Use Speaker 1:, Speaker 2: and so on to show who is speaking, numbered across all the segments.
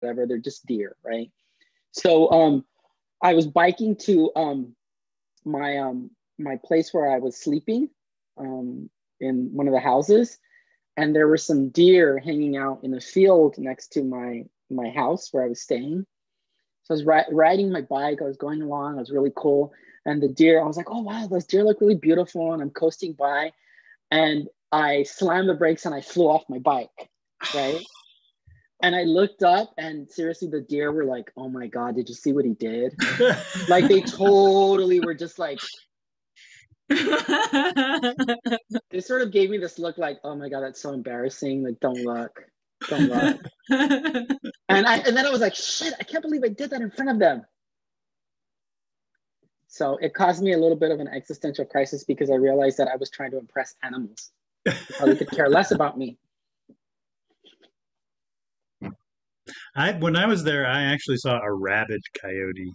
Speaker 1: whatever. They're just deer, right? So um, I was biking to um, my um, my place where I was sleeping um, in one of the houses, and there were some deer hanging out in a field next to my my house where I was staying. So I was ri- riding my bike. I was going along. It was really cool. And the deer, I was like, oh wow, those deer look really beautiful. And I'm coasting by, and I slammed the brakes and I flew off my bike, right? And I looked up, and seriously, the deer were like, oh my god, did you see what he did? like they totally were just like they sort of gave me this look like, oh my god, that's so embarrassing. Like, don't look, don't look. and I and then I was like, shit, I can't believe I did that in front of them. So it caused me a little bit of an existential crisis because I realized that I was trying to impress animals. They probably could care less about me.
Speaker 2: I when I was there, I actually saw a rabid coyote.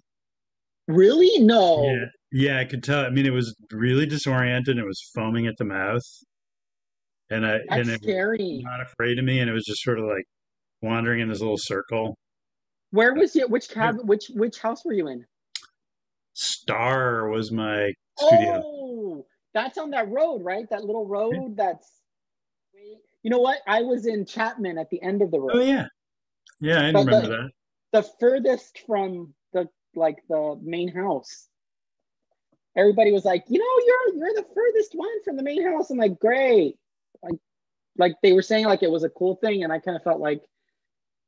Speaker 1: Really? No.
Speaker 2: Yeah, yeah, I could tell. I mean, it was really disoriented. It was foaming at the mouth, and I
Speaker 1: That's
Speaker 2: and it
Speaker 1: scary.
Speaker 2: was not afraid of me, and it was just sort of like wandering in this little circle.
Speaker 1: Where was you? Which cab? Which which house were you in?
Speaker 2: Star was my studio.
Speaker 1: Oh, that's on that road, right? That little road. That's. You know what? I was in Chapman at the end of the road.
Speaker 2: Oh yeah, yeah, I
Speaker 1: But
Speaker 2: remember
Speaker 1: the-
Speaker 2: that.
Speaker 1: the furthest from the like the main house. Everybody was like, you know, you're you're the furthest one from the main house. I'm like, great. Like, like they were saying like it was a cool thing, and I kind of felt like,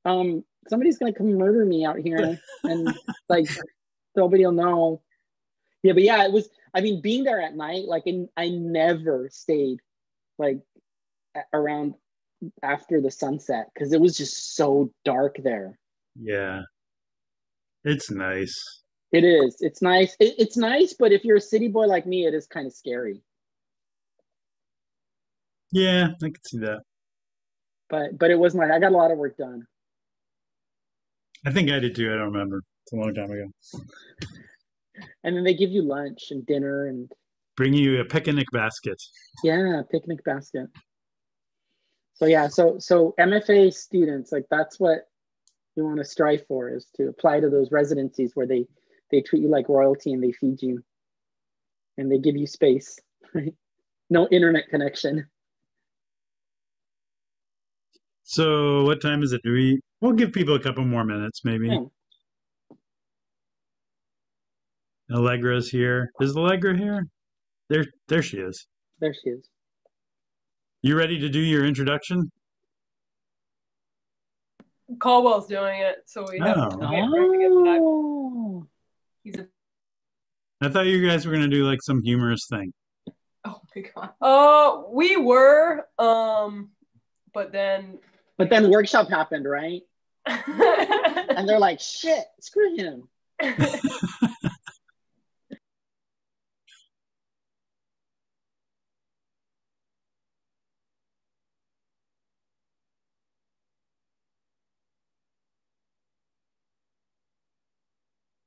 Speaker 1: um, somebody's gonna come murder me out here, and like nobody will know. Yeah, but yeah, it was. I mean, being there at night, like, in, I never stayed like around after the sunset because it was just so dark there.
Speaker 2: Yeah, it's nice.
Speaker 1: It is. It's nice. It, it's nice, but if you're a city boy like me, it is kind of scary.
Speaker 2: Yeah, I could see that.
Speaker 1: But but it was nice. I got a lot of work done.
Speaker 2: I think I did too. I don't remember. It's a long time ago.
Speaker 1: And then they give you lunch and dinner and
Speaker 2: Bring you a picnic basket.
Speaker 1: yeah, picnic basket. So yeah, so so MFA students, like that's what you want to strive for is to apply to those residencies where they they treat you like royalty and they feed you and they give you space. Right? No internet connection.
Speaker 2: So, what time is it? Do we? We'll give people a couple more minutes, maybe.
Speaker 1: Yeah.
Speaker 2: Allegra's here. Is Allegra here? There, there she is.
Speaker 1: There she is.
Speaker 2: You ready to do your introduction?
Speaker 3: Caldwell's doing it, so we have
Speaker 2: Oh.
Speaker 3: to wait for to get back.
Speaker 1: Oh.
Speaker 3: He's a
Speaker 2: I thought you guys were going to do like some humorous thing.
Speaker 3: oh my god. Uh, we were um, but then
Speaker 1: But then workshop happened, right? And they're like, shit, screw him.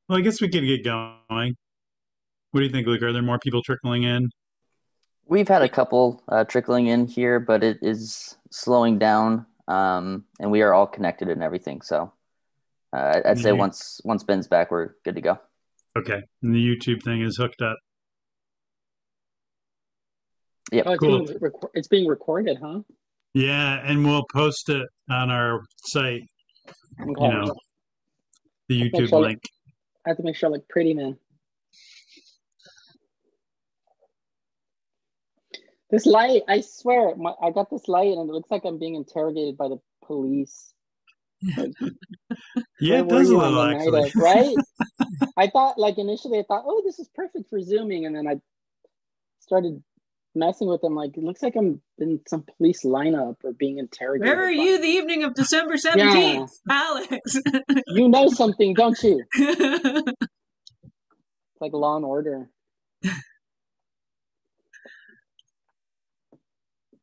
Speaker 2: Well, I guess we could get going. What do you think, Luke? Are there more people trickling in?
Speaker 4: We've had a couple uh, trickling in here, but it is slowing down, um, and we are all connected and everything. So uh, I'd say
Speaker 2: Mhm.
Speaker 4: once once Ben's back, we're good to go.
Speaker 2: Okay. And the YouTube thing is hooked up.
Speaker 4: Yep.
Speaker 1: Oh, it's,
Speaker 2: Cool.
Speaker 1: being rec- it's being recorded, huh?
Speaker 2: Yeah, and we'll post it on our site,
Speaker 1: Okay.
Speaker 2: you know, the YouTube
Speaker 1: so-
Speaker 2: link.
Speaker 1: I have to make sure I look pretty, man. This light, I swear, my, I got this light and it looks like I'm being interrogated by the police. Like,
Speaker 2: Yeah, it does a
Speaker 1: you on
Speaker 2: little
Speaker 1: the night
Speaker 2: actually.
Speaker 1: of- right? I thought, like, initially I thought, oh, this is perfect for Zooming. And then I started messing with them. Like, it looks like I'm in some police lineup or being interrogated.
Speaker 5: Where are you the evening of December 17th, Alex?
Speaker 1: You know something, don't you? It's like Law and Order.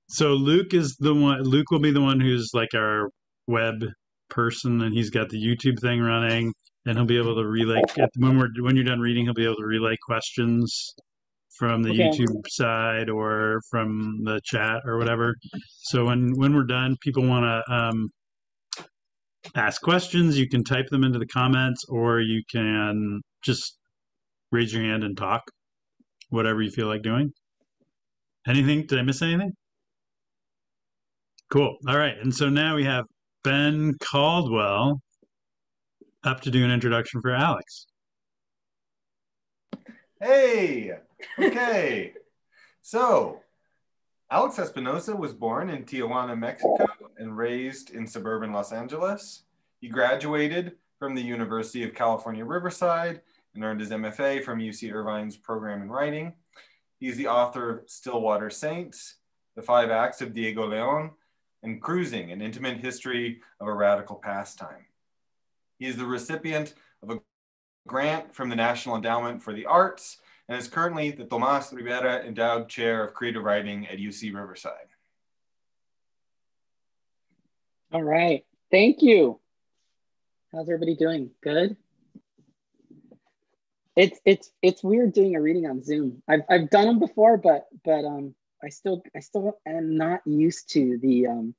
Speaker 2: So Luke is the one. Luke will be the one who's like our web person, and he's got the YouTube thing running, and he'll be able to relay when we're when you're done reading. He'll be able to relay questions from the
Speaker 1: Okay.
Speaker 2: YouTube side or from the chat or whatever. So when when we're done, people want to um, ask questions. You can type them into the comments, or you can just raise your hand and talk. Whatever you feel like doing. Anything? Did I miss anything? Cool. All right. And so now we have Ben Caldwell up to do an introduction for Alex.
Speaker 6: Hey, okay. so, Alex Espinoza was born in Tijuana, Mexico, and raised in suburban Los Angeles. He graduated from the University of California, Riverside, and earned his MFA from UC Irvine's program in writing. He's the author of Still Water Saints, The Five Acts of Diego Leon, and Cruising, an intimate history of a radical pastime. He is the recipient of a grant from the National Endowment for the Arts and is currently the Tomas Rivera Endowed Chair of Creative Writing at UC Riverside.
Speaker 1: All right. Thank you. How's everybody doing? Good. It's it's it's weird doing a reading on Zoom. I've I've done them before, but but um I still I still am not used to the um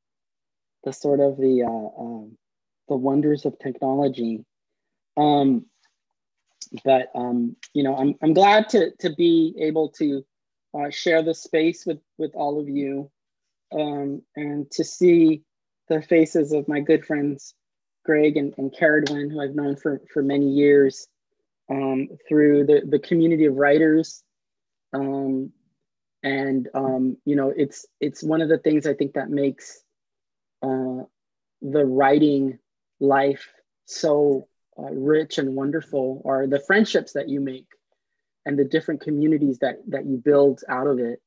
Speaker 1: the sort of the uh, um, the wonders of technology. Um, but um, you know, I'm I'm glad to to be able to uh, share the space with with all of you, um, and to see the faces of my good friends, Greg and, and Caradwin, who I've known for for many years, um, through the the community of writers. Um, and um, you know, it's it's one of the things I think that makes uh, the writing life so uh, rich and wonderful are the friendships that you make and the different communities that that you build out of it.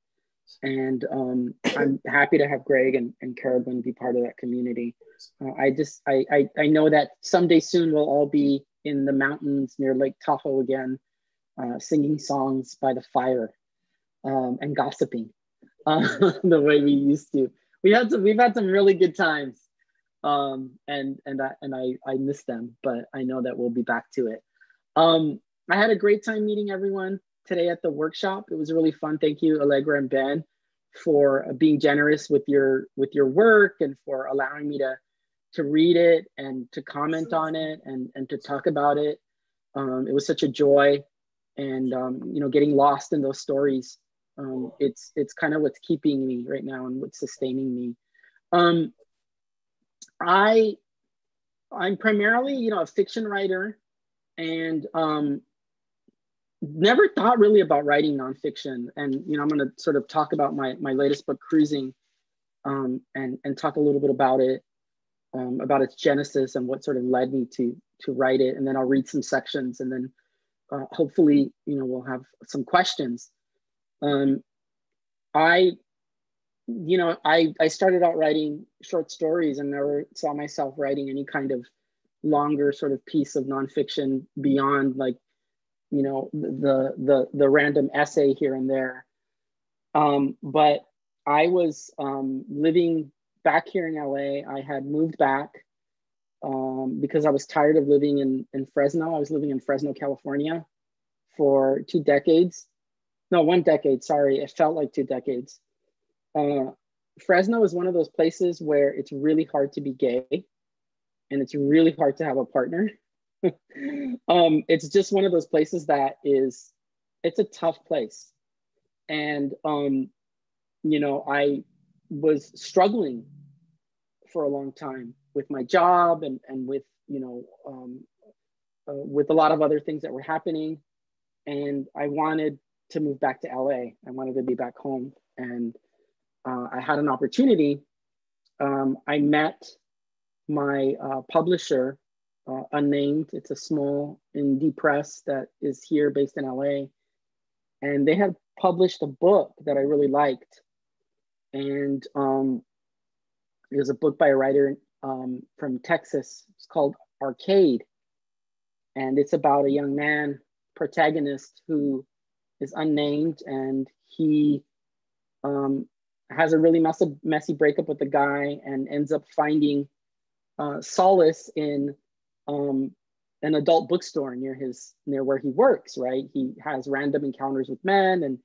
Speaker 1: And um, i'm happy to have greg and, and carabin be part of that community. Uh, i just I, I, I know that someday soon we'll all be in the mountains near lake tahoe again uh, singing songs by the fire um, and gossiping uh, the way we used to. We had some we've had some really good times um, and and I and I I miss them, but I know that we'll be back to it. Um, I had a great time meeting everyone today at the workshop. It was really fun. Thank you, Allegra and Ben, for being generous with your with your work and for allowing me to to read it and to comment on it and and to talk about it. Um, it was such a joy, and um, you know, getting lost in those stories. Um, it's it's kind of what's keeping me right now and what's sustaining me. Um, I I'm primarily, you know, a fiction writer and um, never thought really about writing nonfiction. And, you know, I'm going to sort of talk about my, my latest book, Cruising, um, and, and talk a little bit about it, um, about its genesis and what sort of led me to, to write it. And then I'll read some sections and then uh, hopefully, you know, we'll have some questions. Um, I you know, I, I started out writing short stories and never saw myself writing any kind of longer sort of piece of nonfiction beyond like, you know, the the the random essay here and there. Um, but I was um, living back here in LA. I had moved back um, because I was tired of living in, in Fresno. I was living in Fresno, California for two decades. No, one decade, sorry. It felt like two decades. Uh, Fresno is one of those places where it's really hard to be gay and it's really hard to have a partner. um, it's just one of those places that is, it's a tough place. And, um, you know, I was struggling for a long time with my job and, and with, you know, um, uh, with a lot of other things that were happening. And I wanted to move back to LA. I wanted to be back home. And uh, I had an opportunity. Um, I met my uh, publisher, uh, Unnamed. It's a small indie press that is here based in LA. And they had published a book that I really liked. And um, it was a book by a writer um, from Texas. It's called Arcade. And it's about a young man protagonist who is unnamed and he um, has a really messy, messy breakup with the guy and ends up finding uh, solace in um, an adult bookstore near his near where he works. Right, he has random encounters with men and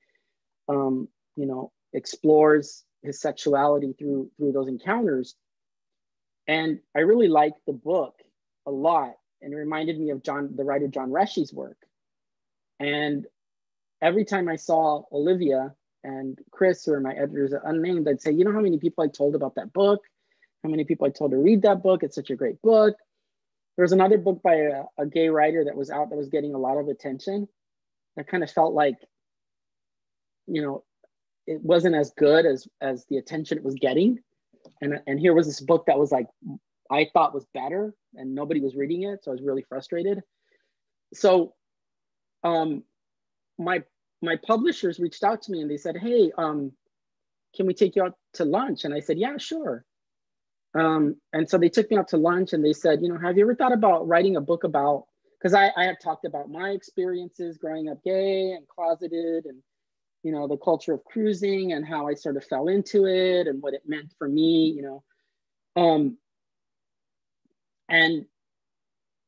Speaker 1: um, you know explores his sexuality through through those encounters. and I really liked the book a lot, and it reminded me of John, the writer John Rechy's work. And every time I saw Olivia and Chris, or my editors unnamed, I'd say, you know how many people I told about that book? How many people I told to read that book? It's such a great book. There was another book by a, a gay writer that was out that was getting a lot of attention. I kind of felt like, you know, it wasn't as good as as the attention it was getting. And, and here was this book that was like I thought was better and nobody was reading it. So I was really frustrated. So um my my publishers reached out to me and they said, Hey, um, can we take you out to lunch? And I said, Yeah, sure. Um, and so they took me out to lunch and they said, you know, have you ever thought about writing a book about, because I, I had talked about my experiences growing up gay and closeted and, you know, the culture of cruising and how I sort of fell into it and what it meant for me, you know. Um, and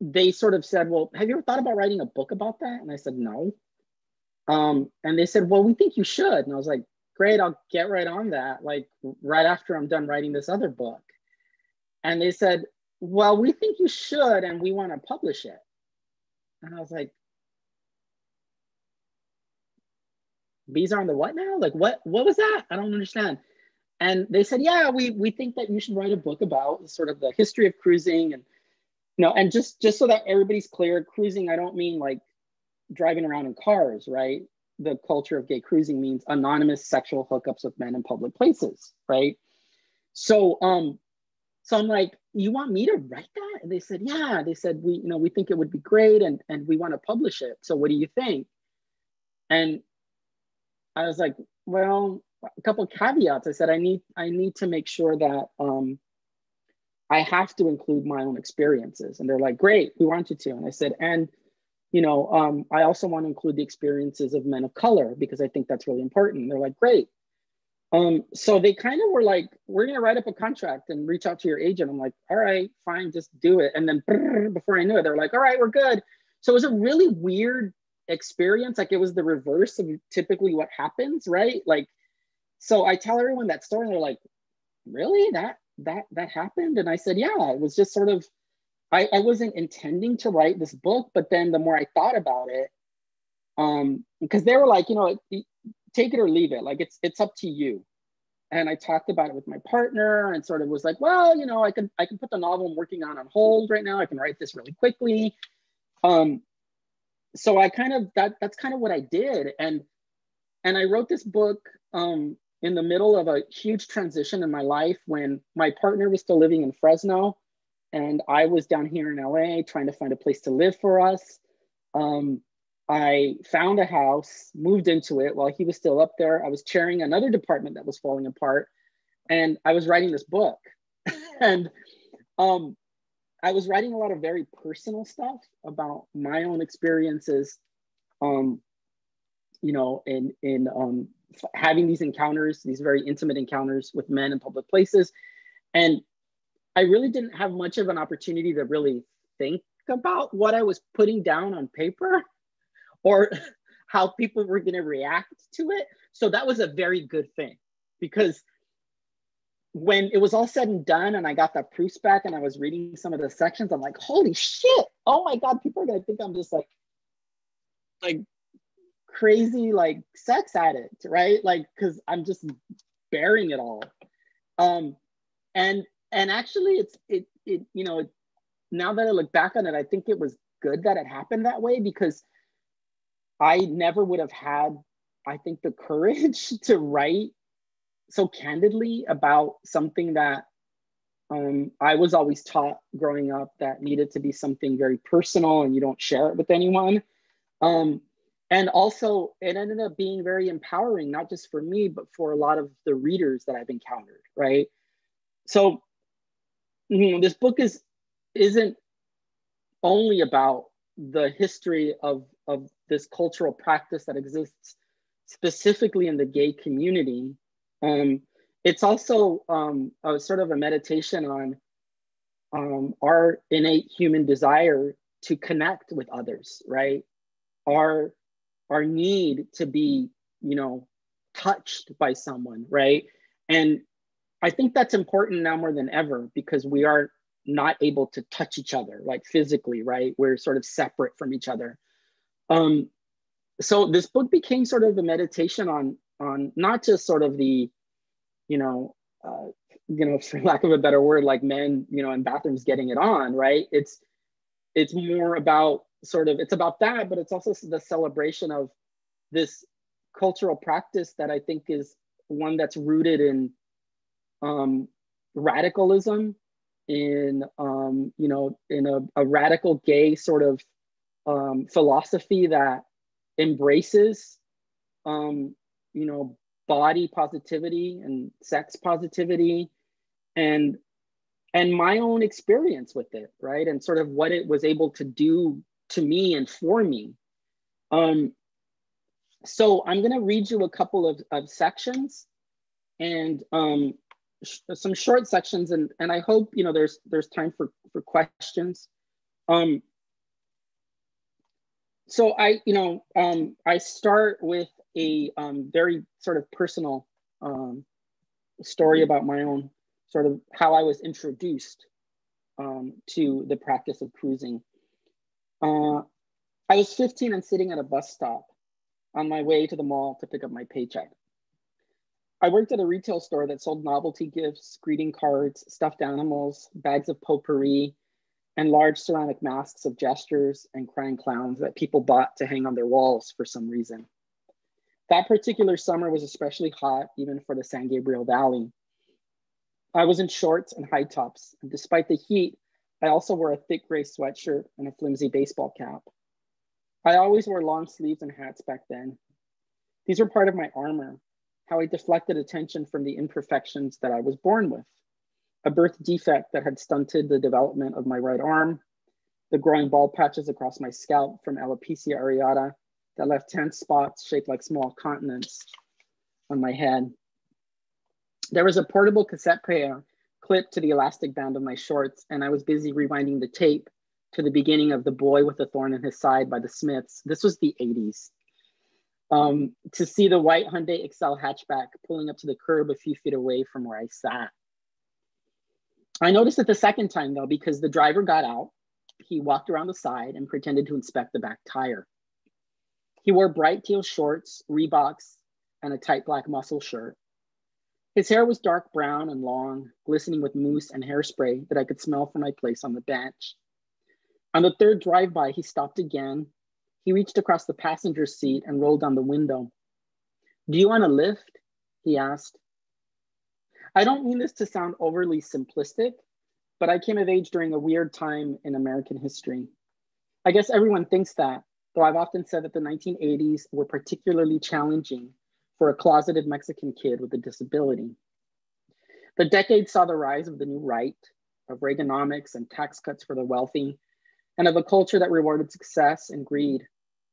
Speaker 1: they sort of said, well, have you ever thought about writing a book about that? And I said, no. Um, and they said, well, we think you should. And I was like, great, I'll get right on that. Like right after I'm done writing this other book. And they said, well, we think you should, and we want to publish it. And I was like, bees are on the what now? Like what, what was that? I don't understand. And they said, yeah, we, we think that you should write a book about sort of the history of cruising and, you know, and just, just so that everybody's clear, cruising, I don't mean like driving around in cars, right? The culture of gay cruising means anonymous sexual hookups with men in public places, right? So, um, so I'm like, you want me to write that? And they said, yeah. They said, we, you know, we think it would be great and, and we want to publish it. So what do you think? And I was like, well, a couple caveats. I said, I need, I need to make sure that um, I have to include my own experiences. And they're like, great, we want you to. And I said, and, you know, um, I also want to include the experiences of men of color because I think that's really important. They're like, great. Um, so they kind of were like, we're gonna write up a contract and reach out to your agent. I'm like, all right, fine, just do it. And then brrr, before I knew it, they're like, all right, we're good. So it was a really weird experience. Like it was the reverse of typically what happens, right? Like, so I tell everyone that story, and they're like, really? That that that happened? And I said, yeah, it was just sort of I, I wasn't intending to write this book, but then the more I thought about it, um, because they were like, you know, take it or leave it. Like it's it's up to you. And I talked about it with my partner and sort of was like, well, you know, I can I can put the novel I'm working on on hold right now. I can write this really quickly. Um, so I kind of that that's kind of what I did. And and I wrote this book um, in the middle of a huge transition in my life when my partner was still living in Fresno and I was down here in LA trying to find a place to live for us. Um, I found a house, moved into it while he was still up there. I was chairing another department that was falling apart, and I was writing this book. and um, I was writing a lot of very personal stuff about my own experiences, um, you know, in in um, having these encounters, these very intimate encounters with men in public places, and I really didn't have much of an opportunity to really think about what I was putting down on paper or how people were going to react to it. So that was a very good thing because when it was all said and done and I got the proofs back and I was reading some of the sections, I'm like, holy shit. Oh my God, people are going to think I'm just like, like crazy, like sex addict, right? Like, cause I'm just bearing it all. Um, and, and actually it's, it, it, you know, now that I look back on it, I think it was good that it happened that way because I never would have had, I think, the courage to write so candidly about something that um, I was always taught growing up that needed to be something very personal and you don't share it with anyone. Um, and also, it ended up being very empowering, not just for me, but for a lot of the readers that I've encountered, right? So, you know, this book is isn't only about the history of, of this cultural practice that exists specifically in the gay community. Um, it's also um, a sort of a meditation on um, our innate human desire to connect with others, right? Our our need to be, you know, touched by someone, right? And I think that's important now more than ever because we are not able to touch each other like physically, right? We're sort of separate from each other. Um, so this book became sort of a meditation on on not just sort of the, you know, uh, you know, for lack of a better word, like men, you know, in bathrooms getting it on, right? It's it's more about sort of it's about that, but it's also the celebration of this cultural practice that I think is one that's rooted in um, radicalism, in um, you know, in a, a, radical gay sort of um, philosophy that embraces, um, you know, body positivity and sex positivity, and and my own experience with it, right, and sort of what it was able to do to me and for me. Um, so I'm going to read you a couple of, of sections and um, sh some short sections, and, and I hope you know there's there's time for, for questions. Um, so I, you know, um, I start with a um, very sort of personal um, story about my own sort of how I was introduced um, to the practice of cruising. Uh, I was 15 and sitting at a bus stop on my way to the mall to pick up my paycheck. I worked at a retail store that sold novelty gifts, greeting cards, stuffed animals, bags of potpourri, and large ceramic masks of gestures and crying clowns that people bought to hang on their walls for some reason. That particular summer was especially hot, even for the San Gabriel Valley. I was in shorts and high tops, and despite the heat, I also wore a thick gray sweatshirt and a flimsy baseball cap. I always wore long sleeves and hats back then. These were part of my armor, how I deflected attention from the imperfections that I was born with. A birth defect that had stunted the development of my right arm, the growing bald patches across my scalp from alopecia areata that left 10 spots shaped like small continents on my head. There was a portable cassette player clipped to the elastic band of my shorts, and I was busy rewinding the tape to the beginning of The Boy with a Thorn in His Side by the Smiths. This was the 80s. Um, to see the white Hyundai Excel hatchback pulling up to the curb a few feet away from where I sat. I noticed it the second time though, because the driver got out, he walked around the side and pretended to inspect the back tire. He wore bright teal shorts, Reeboks, and a tight black muscle shirt. His hair was dark brown and long, glistening with mousse and hairspray that I could smell from my place on the bench. On the third drive-by, he stopped again. He reached across the passenger seat and rolled down the window. Do you want a lift? He asked. I don't mean this to sound overly simplistic, but I came of age during a weird time in American history. I guess everyone thinks that, though I've often said that the 1980s were particularly challenging for a closeted Mexican kid with a disability. The decade saw the rise of the new right, of Reaganomics and tax cuts for the wealthy, and of a culture that rewarded success and greed,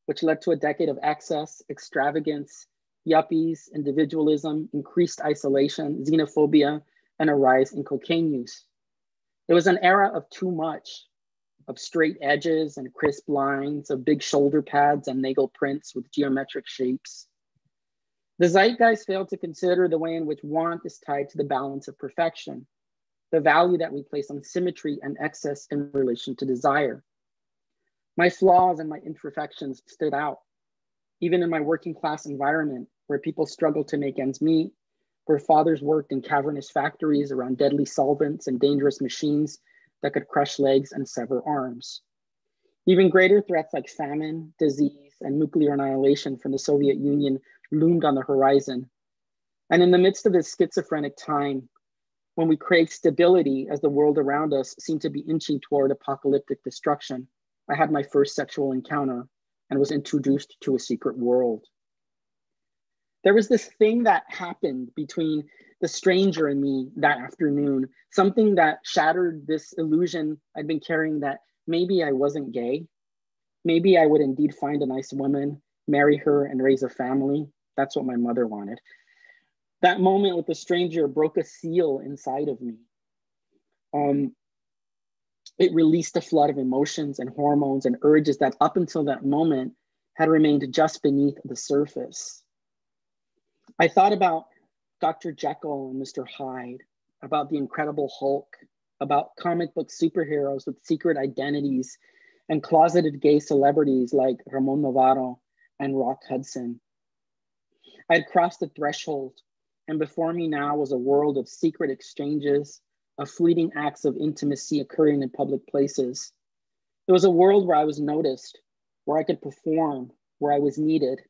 Speaker 1: which led to a decade of excess, extravagance, yuppies, individualism, increased isolation, xenophobia, and a rise in cocaine use. It was an era of too much, of straight edges and crisp lines, of big shoulder pads and nagel prints with geometric shapes. The zeitgeist failed to consider the way in which want is tied to the balance of perfection, the value that we place on symmetry and excess in relation to desire. My flaws and my imperfections stood out. Even in my working class environment, where people struggled to make ends meet, where fathers worked in cavernous factories around deadly solvents and dangerous machines that could crush legs and sever arms. Even greater threats like famine, disease, and nuclear annihilation from the Soviet Union loomed on the horizon. And in the midst of this schizophrenic time, when we craved stability as the world around us seemed to be inching toward apocalyptic destruction, I had my first sexual encounter and was introduced to a secret world. There was this thing that happened between the stranger and me that afternoon, something that shattered this illusion I'd been carrying that maybe I wasn't gay. Maybe I would indeed find a nice woman, marry her, and raise a family. That's what my mother wanted. That moment with the stranger broke a seal inside of me. Um, it released a flood of emotions and hormones and urges that up until that moment had remained just beneath the surface. I thought about Dr. Jekyll and Mr. Hyde, about the Incredible Hulk, about comic book superheroes with secret identities and closeted gay celebrities like Ramon Novarro and Rock Hudson. I had crossed the threshold, and before me now was a world of secret exchanges, of fleeting acts of intimacy occurring in public places. It was a world where I was noticed, where I could perform, where I was needed.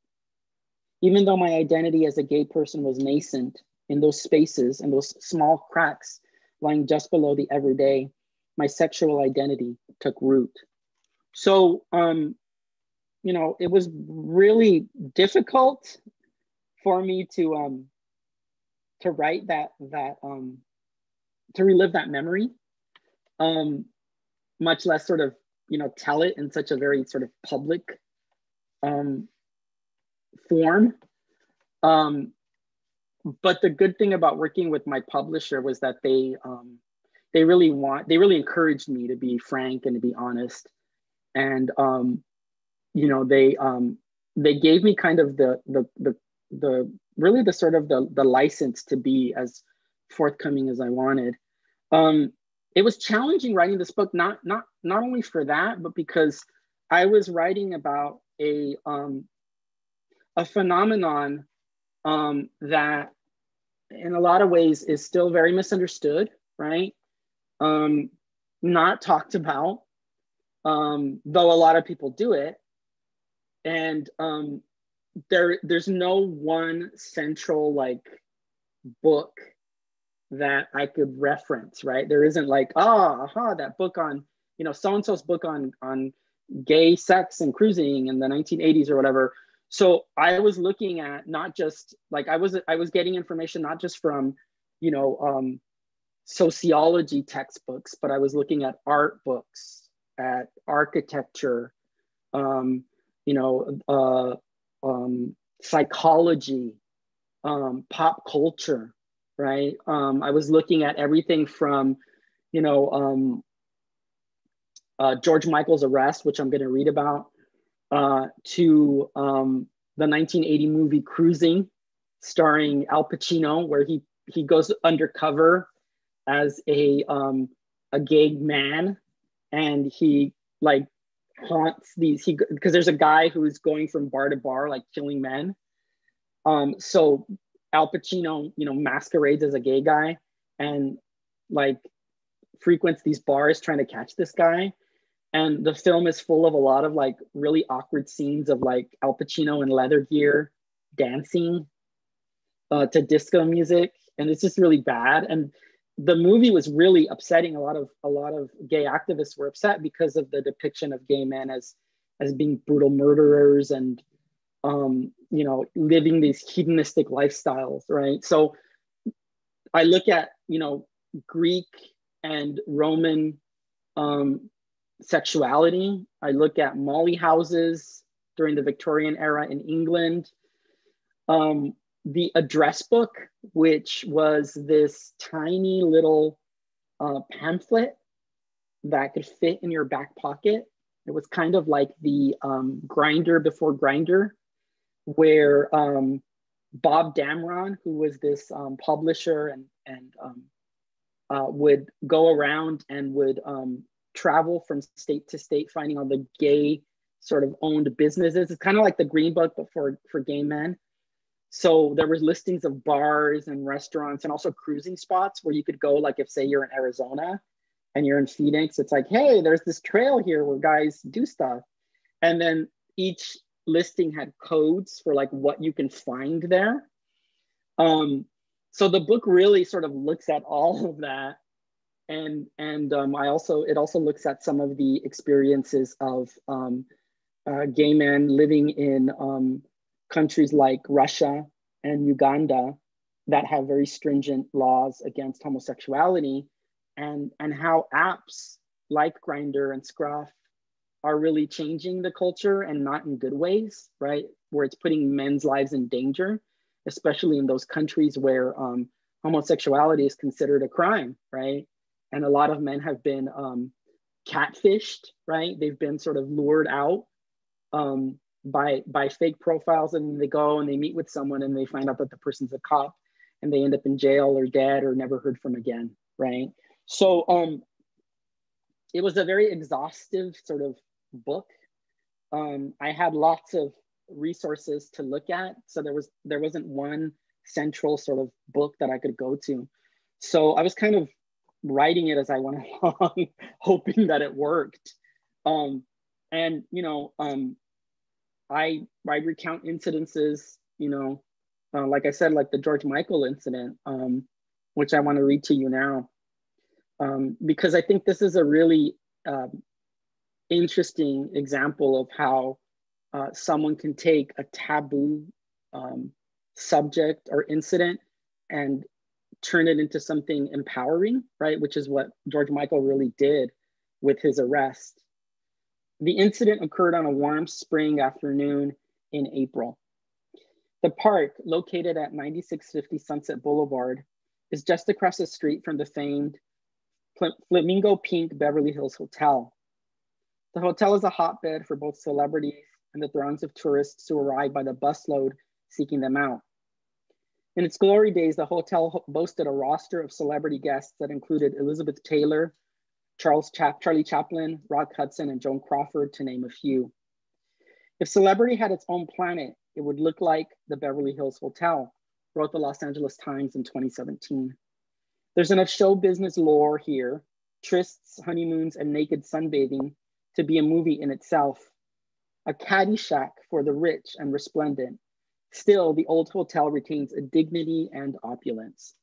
Speaker 1: Even though my identity as a gay person was nascent in those spaces and those small cracks lying just below the everyday, my sexual identity took root. So, um, you know, it was really difficult for me to um, to write that that um, to relive that memory, um, much less sort of you know tell it in such a very sort of public um, form. Um, but the good thing about working with my publisher was that they um, they really want they really encouraged me to be frank and to be honest, and um, you know they um, they gave me kind of the the the the really the sort of the the license to be as forthcoming as I wanted. Um, it was challenging writing this book, not not not only for that, but because I was writing about a um, a phenomenon um, that, in a lot of ways, is still very misunderstood, right? Um, not talked about, um, though a lot of people do it, and um, there there's no one central like book that I could reference, right? There isn't like, ah, aha, that book on, you know, so and so's book on on gay sex and cruising in the 1980s or whatever. So I was looking at not just like I was I was getting information not just from, you know, um, sociology textbooks, but I was looking at art books, at architecture, um, you know, uh, um, psychology, um, pop culture, right? Um, I was looking at everything from, you know, um, uh, George Michael's arrest, which I'm going to read about, uh, to um, the 1980 movie Cruising, starring Al Pacino, where he he goes undercover as a um, a gay man, and he like haunts these he because there's a guy who's going from bar to bar like killing men. Um, so Al Pacino, you know, masquerades as a gay guy and like frequents these bars trying to catch this guy. And the film is full of a lot of like really awkward scenes of like Al Pacino in leather gear dancing uh, to disco music. And it's just really bad. And the movie was really upsetting. A lot of a lot of gay activists were upset because of the depiction of gay men as as being brutal murderers and um, you know, living these hedonistic lifestyles, right? So I look at, you know, Greek and Roman um, sexuality. I look at molly houses during the Victorian era in England. Um, the address book, which was this tiny little uh, pamphlet that could fit in your back pocket. It was kind of like the um, Grindr before Grindr where um, Bob Damron, who was this um, publisher and, and um, uh, would go around and would um, travel from state to state, finding all the gay sort of owned businesses. It's kind of like the Green Book, but for, for gay men. So there was listings of bars and restaurants and also cruising spots where you could go, like if say you're in Arizona and you're in Phoenix, it's like, hey, there's this trail here where guys do stuff. And then each listing had codes for like what you can find there. Um, so the book really sort of looks at all of that. And, and um, I also, it also looks at some of the experiences of um, uh, gay men living in um, countries like Russia and Uganda that have very stringent laws against homosexuality and, and how apps like Grindr and Scruff are really changing the culture and not in good ways, right? Where it's putting men's lives in danger, especially in those countries where um, homosexuality is considered a crime, right? And a lot of men have been um, catfished, right? They've been sort of lured out um, by by fake profiles, and they go and they meet with someone and they find out that the person's a cop, and they end up in jail or dead or never heard from again, right? So um, it was a very exhaustive sort of book. Um, I had lots of resources to look at, so there was there wasn't one central sort of book that I could go to. So I was kind of writing it as I went along, hoping that it worked. Um, and you know, um, I I recount incidences, you know, uh, like I said, like the George Michael incident, um, which I want to read to you now, um, because I think this is a really um, interesting example of how uh, someone can take a taboo um, subject or incident and turn it into something empowering, right? Which is what George Michael really did with his arrest. The incident occurred on a warm spring afternoon in April. The park, located at 9650 Sunset Boulevard, is just across the street from the famed Flamingo Pink Beverly Hills Hotel. The hotel is a hotbed for both celebrities and the throngs of tourists who arrive by the busload seeking them out. In its glory days, the hotel boasted a roster of celebrity guests that included Elizabeth Taylor, Charles Chap- Charlie Chaplin, Rock Hudson, and Joan Crawford, to name a few. If celebrity had its own planet, it would look like the Beverly Hills Hotel, wrote the Los Angeles Times in 2017. There's enough show business lore here, trysts, honeymoons, and naked sunbathing to be a movie in itself. A Caddyshack for the rich and resplendent, Still, the old hotel retains a dignity and opulence.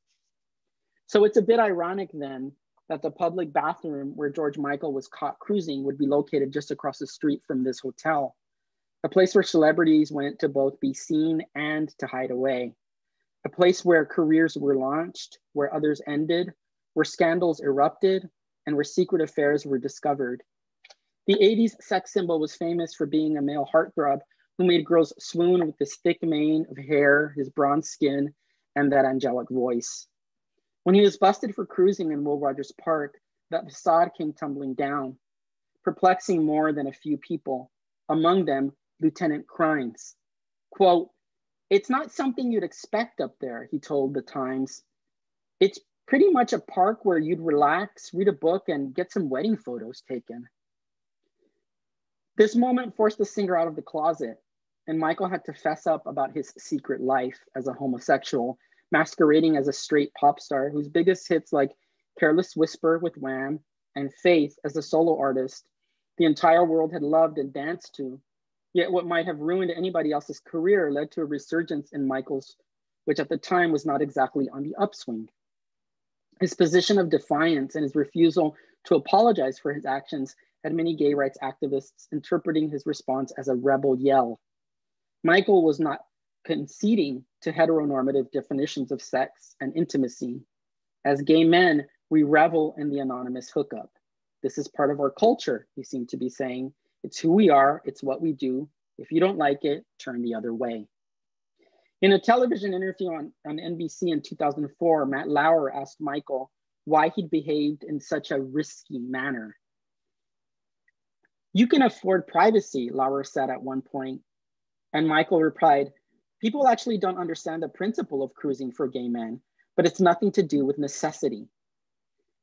Speaker 1: So it's a bit ironic then that the public bathroom where George Michael was caught cruising would be located just across the street from this hotel, a place where celebrities went to both be seen and to hide away, a place where careers were launched, where others ended, where scandals erupted, and where secret affairs were discovered. The 80s sex symbol was famous for being a male heartthrob who made girls swoon with his thick mane of hair, his bronze skin, and that angelic voice. When he was busted for cruising in Will Rogers Park, that facade came tumbling down, perplexing more than a few people, among them Lieutenant Kreins. Quote, it's not something you'd expect up there, he told the Times. It's pretty much a park where you'd relax, read a book, and get some wedding photos taken. This moment forced the singer out of the closet and Michael had to fess up about his secret life as a homosexual, masquerading as a straight pop star whose biggest hits like Careless Whisper with Wham and Faith as a solo artist the entire world had loved and danced to. Yet what might have ruined anybody else's career led to a resurgence in Michael's, which at the time was not exactly on the upswing. His position of defiance and his refusal to apologize for his actions had many gay rights activists interpreting his response as a rebel yell Michael was not conceding to heteronormative definitions of sex and intimacy. As gay men, we revel in the anonymous hookup. This is part of our culture, he seemed to be saying. It's who we are, it's what we do. If you don't like it, turn the other way. In a television interview on, on NBC in 2004, Matt Lauer asked Michael why he'd behaved in such a risky manner. You can afford privacy, Lauer said at one point. And Michael replied, People actually don't understand the principle of cruising for gay men, but it's nothing to do with necessity.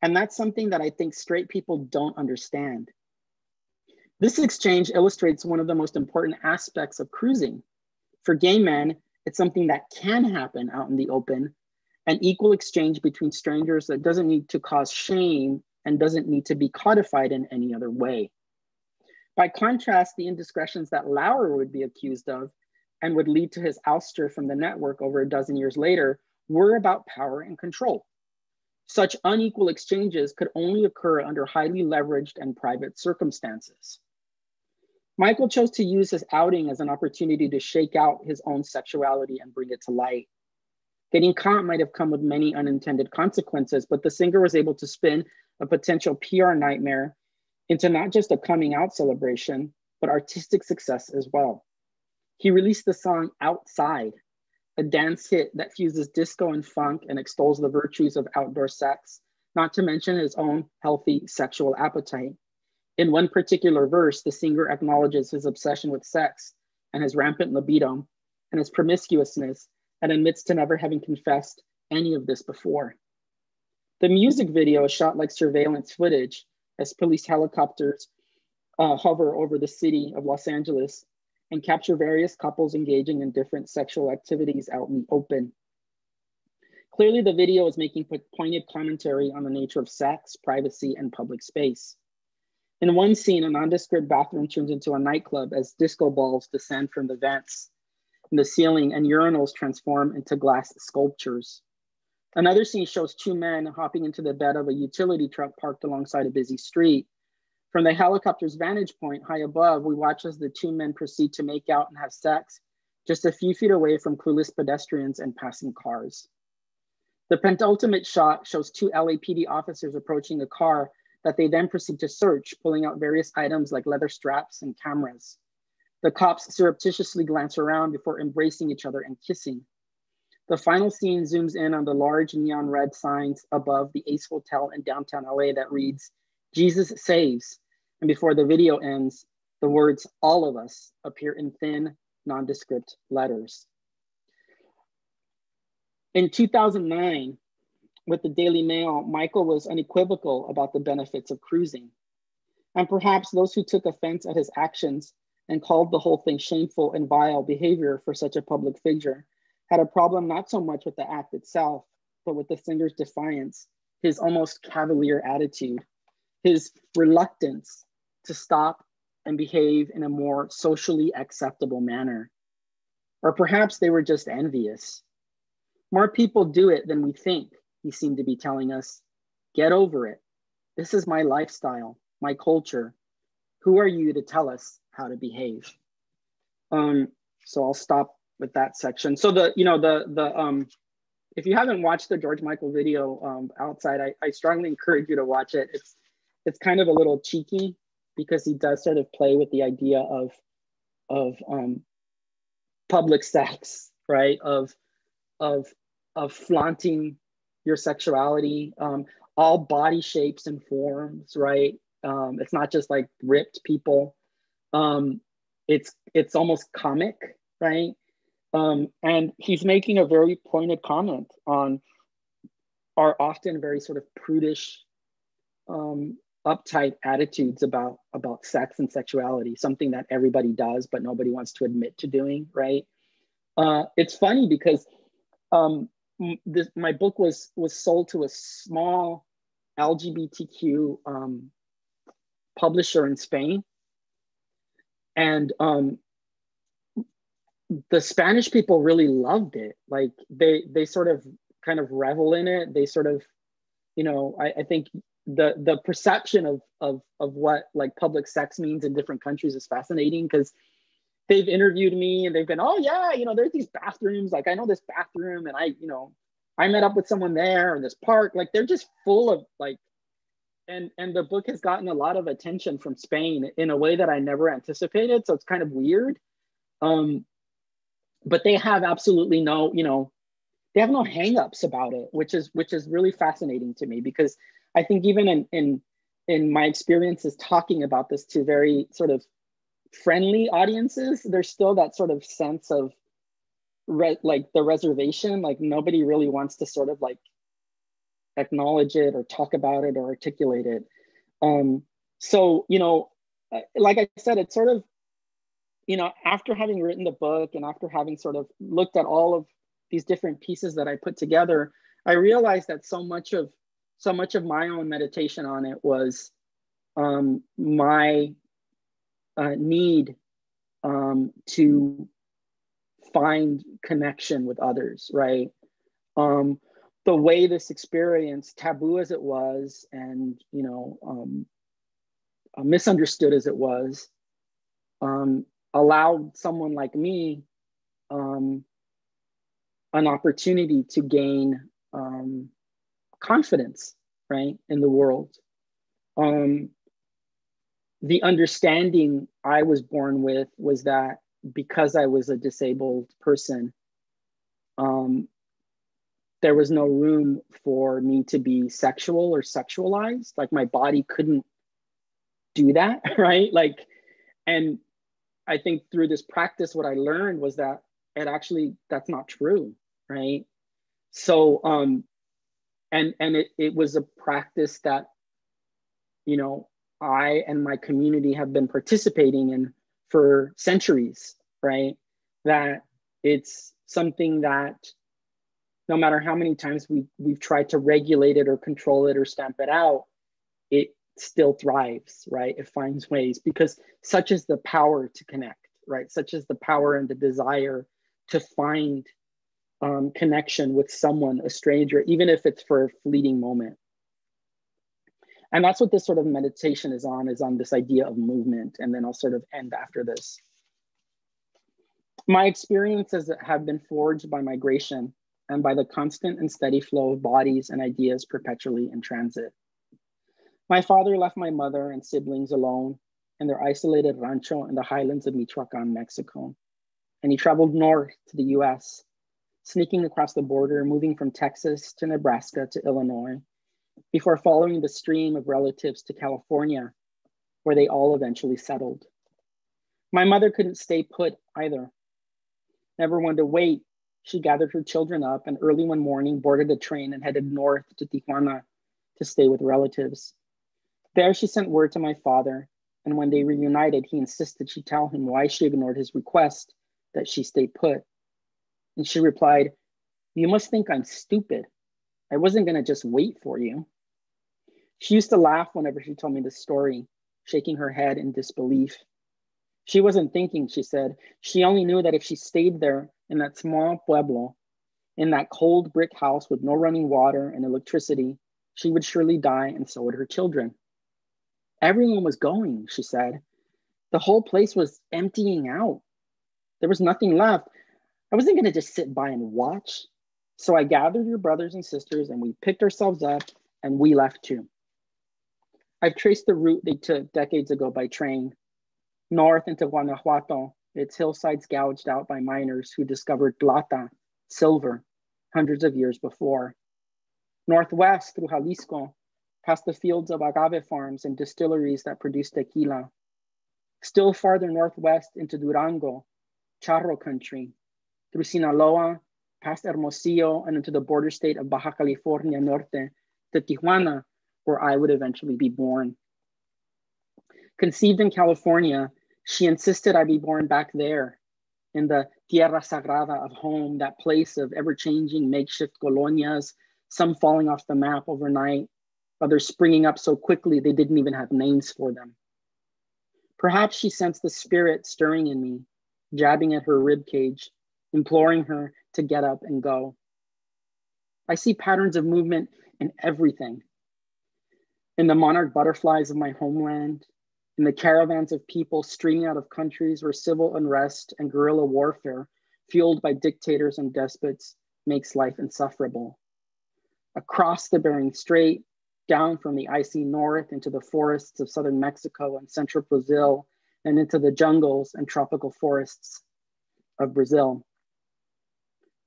Speaker 1: And that's something that I think straight people don't understand. This exchange illustrates one of the most important aspects of cruising. For gay men, it's something that can happen out in the open, an equal exchange between strangers that doesn't need to cause shame and doesn't need to be codified in any other way. By contrast, the indiscretions that Lauer would be accused of and would lead to his ouster from the network over a dozen years later were about power and control. Such unequal exchanges could only occur under highly leveraged and private circumstances. Michael chose to use his outing as an opportunity to shake out his own sexuality and bring it to light. Getting caught might have come with many unintended consequences, but the singer was able to spin a potential PR nightmare into not just a coming out celebration, but artistic success as well. He released the song Outside, a dance hit that fuses disco and funk and extols the virtues of outdoor sex, not to mention his own healthy sexual appetite. In one particular verse, the singer acknowledges his obsession with sex and his rampant libido and his promiscuousness and admits to never having confessed any of this before. The music video is shot like surveillance footage as police helicopters uh, hover over the city of Los Angeles and capture various couples engaging in different sexual activities out in the open. Clearly, the video is making pointed commentary on the nature of sex, privacy, and public space. In one scene, a nondescript bathroom turns into a nightclub as disco balls descend from the vents in the ceiling and urinals transform into glass sculptures. Another scene shows two men hopping into the bed of a utility truck parked alongside a busy street. From the helicopter's vantage point high above, we watch as the two men proceed to make out and have sex just a few feet away from clueless pedestrians and passing cars. The penultimate shot shows two LAPD officers approaching a car that they then proceed to search, pulling out various items like leather straps and cameras. The cops surreptitiously glance around before embracing each other and kissing. The final scene zooms in on the large neon red signs above the Ace Hotel in downtown LA that reads, Jesus saves. And before the video ends, the words all of us appear in thin, nondescript letters. In 2009, with the Daily Mail, Michael was unequivocal about the benefits of cruising. And perhaps those who took offense at his actions and called the whole thing shameful and vile behavior for such a public figure had a problem not so much with the act itself, but with the singer's defiance, his almost cavalier attitude, his reluctance to stop and behave in a more socially acceptable manner. Or perhaps they were just envious. More people do it than we think, he seemed to be telling us. Get over it. This is my lifestyle, my culture. Who are you to tell us how to behave? Um, so I'll stop with that section. So the, you know, the, the, um, if you haven't watched the George Michael video um, outside, I, I strongly encourage you to watch it. It's, it's kind of a little cheeky because he does sort of play with the idea of, of um, public sex, right? Of, of, of flaunting your sexuality, um, all body shapes and forms, right? Um, it's not just like ripped people. Um, it's it's almost comic, right? Um, and he's making a very pointed comment on our often very sort of prudish, um, uptight attitudes about about sex and sexuality, something that everybody does but nobody wants to admit to doing, right? Uh, it's funny because um, this, my book was was sold to a small LGBTQ um, publisher in Spain, and um, the Spanish people really loved it. Like they they sort of kind of revel in it. They sort of, you know, I, I think the the perception of of of what like public sex means in different countries is fascinating because they've interviewed me and they've been, oh yeah, you know, there's these bathrooms. Like I know this bathroom, and I, you know, I met up with someone there in this park. Like they're just full of like, and and the book has gotten a lot of attention from Spain in a way that I never anticipated. So it's kind of weird. Um, but they have absolutely no, you know, they have no hangups about it, which is which is really fascinating to me because I think even in in in my experiences talking about this to very sort of friendly audiences, there's still that sort of sense of re- like the reservation. Like nobody really wants to sort of like acknowledge it or talk about it or articulate it. Um, so you know, uh, like I said, it's sort of you know after having written the book and after having sort of looked at all of these different pieces that I put together, I realized that so much of so much of my own meditation on it was um, my uh, need um, to find connection with others, right? Um, the way this experience, taboo as it was, and you know, um, uh, misunderstood as it was, um, allowed someone like me um, an opportunity to gain um, confidence, right, in the world. Um, the understanding I was born with was that because I was a disabled person, um, there was no room for me to be sexual or sexualized. Like my body couldn't do that, right? Like, and I think through this practice, what I learned was that it actually, that's not true, right? so um and and it, it was a practice that you know i and my community have been participating in for centuries right that it's something that no matter how many times we, we've tried to regulate it or control it or stamp it out still thrives right it finds ways because such is the power to connect right such is the power and the desire to find um, connection with someone, a stranger, even if it's for a fleeting moment. And that's what this sort of meditation is on, is on this idea of movement. And then I'll sort of end after this. My experiences have been forged by migration and by the constant and steady flow of bodies and ideas perpetually in transit. My father left my mother and siblings alone in their isolated rancho in the highlands of Michoacán, Mexico. And he traveled north to the US sneaking across the border, moving from Texas to Nebraska to Illinois, before following the stream of relatives to California, where they all eventually settled. My mother couldn't stay put either. Never one to wait, she gathered her children up and early one morning boarded a train and headed north to Tijuana to stay with relatives. There, she sent word to my father, and when they reunited, he insisted she tell him why she ignored his request that she stay put. And she replied, You must think I'm stupid. I wasn't going to just wait for you. She used to laugh whenever she told me the story, shaking her head in disbelief. She wasn't thinking, she said. She only knew that if she stayed there in that small pueblo, in that cold brick house with no running water and electricity, she would surely die, and so would her children. Everyone was going, she said. The whole place was emptying out. There was nothing left. I wasn't going to just sit by and watch. So I gathered your brothers and sisters and we picked ourselves up and we left too. I've traced the route they took decades ago by train, north into Guanajuato, its hillsides gouged out by miners who discovered plata, silver, hundreds of years before. Northwest through Jalisco, past the fields of agave farms and distilleries that produce tequila. Still farther northwest into Durango, charro country, through Sinaloa, past Hermosillo, and into the border state of Baja California Norte to Tijuana, where I would eventually be born. Conceived in California, she insisted I be born back there in the Tierra Sagrada of home, that place of ever changing makeshift colonias, some falling off the map overnight, others springing up so quickly they didn't even have names for them. Perhaps she sensed the spirit stirring in me, jabbing at her rib cage, imploring her to get up and go. I see patterns of movement in everything. In the monarch butterflies of my homeland, in the caravans of people streaming out of countries where civil unrest and guerrilla warfare, fueled by dictators and despots, makes life insufferable. Across the Bering Strait, down from the icy north into the forests of southern Mexico and central Brazil, and into the jungles and tropical forests of Brazil.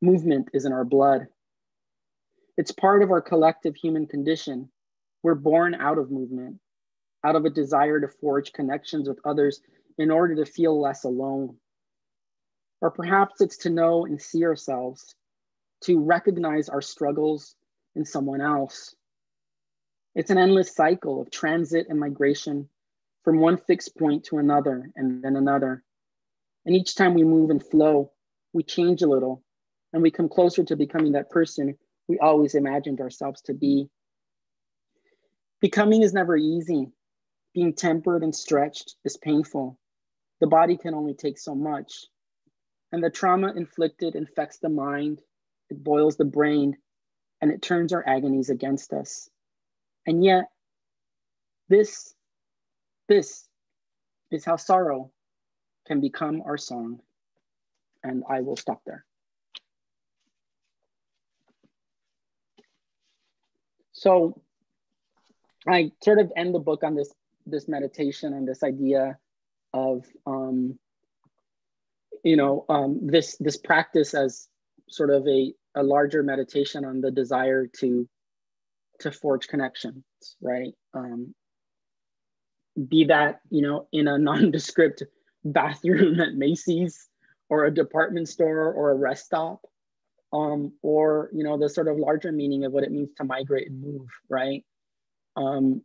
Speaker 1: Movement is in our blood. It's part of our collective human condition. We're born out of movement, out of a desire to forge connections with others in order to feel less alone. Or perhaps it's to know and see ourselves, to recognize our struggles in someone else. It's an endless cycle of transit and migration from one fixed point to another and then another. And each time we move and flow, we change a little and we come closer to becoming that person we always imagined ourselves to be. Becoming is never easy. Being tempered and stretched is painful. The body can only take so much. And the trauma inflicted infects the mind, it boils the brain, and it turns our agonies against us. And yet, this, this is how sorrow can become our song. And I will stop there. So I sort of end the book on this this meditation and this idea of um, you know um, this this practice as sort of a, a larger meditation on the desire to to forge connections right? Um, be that you know in a nondescript bathroom at macy's or a department store or a rest stop um, or you know the sort of larger meaning of what it means to migrate and move right? Um,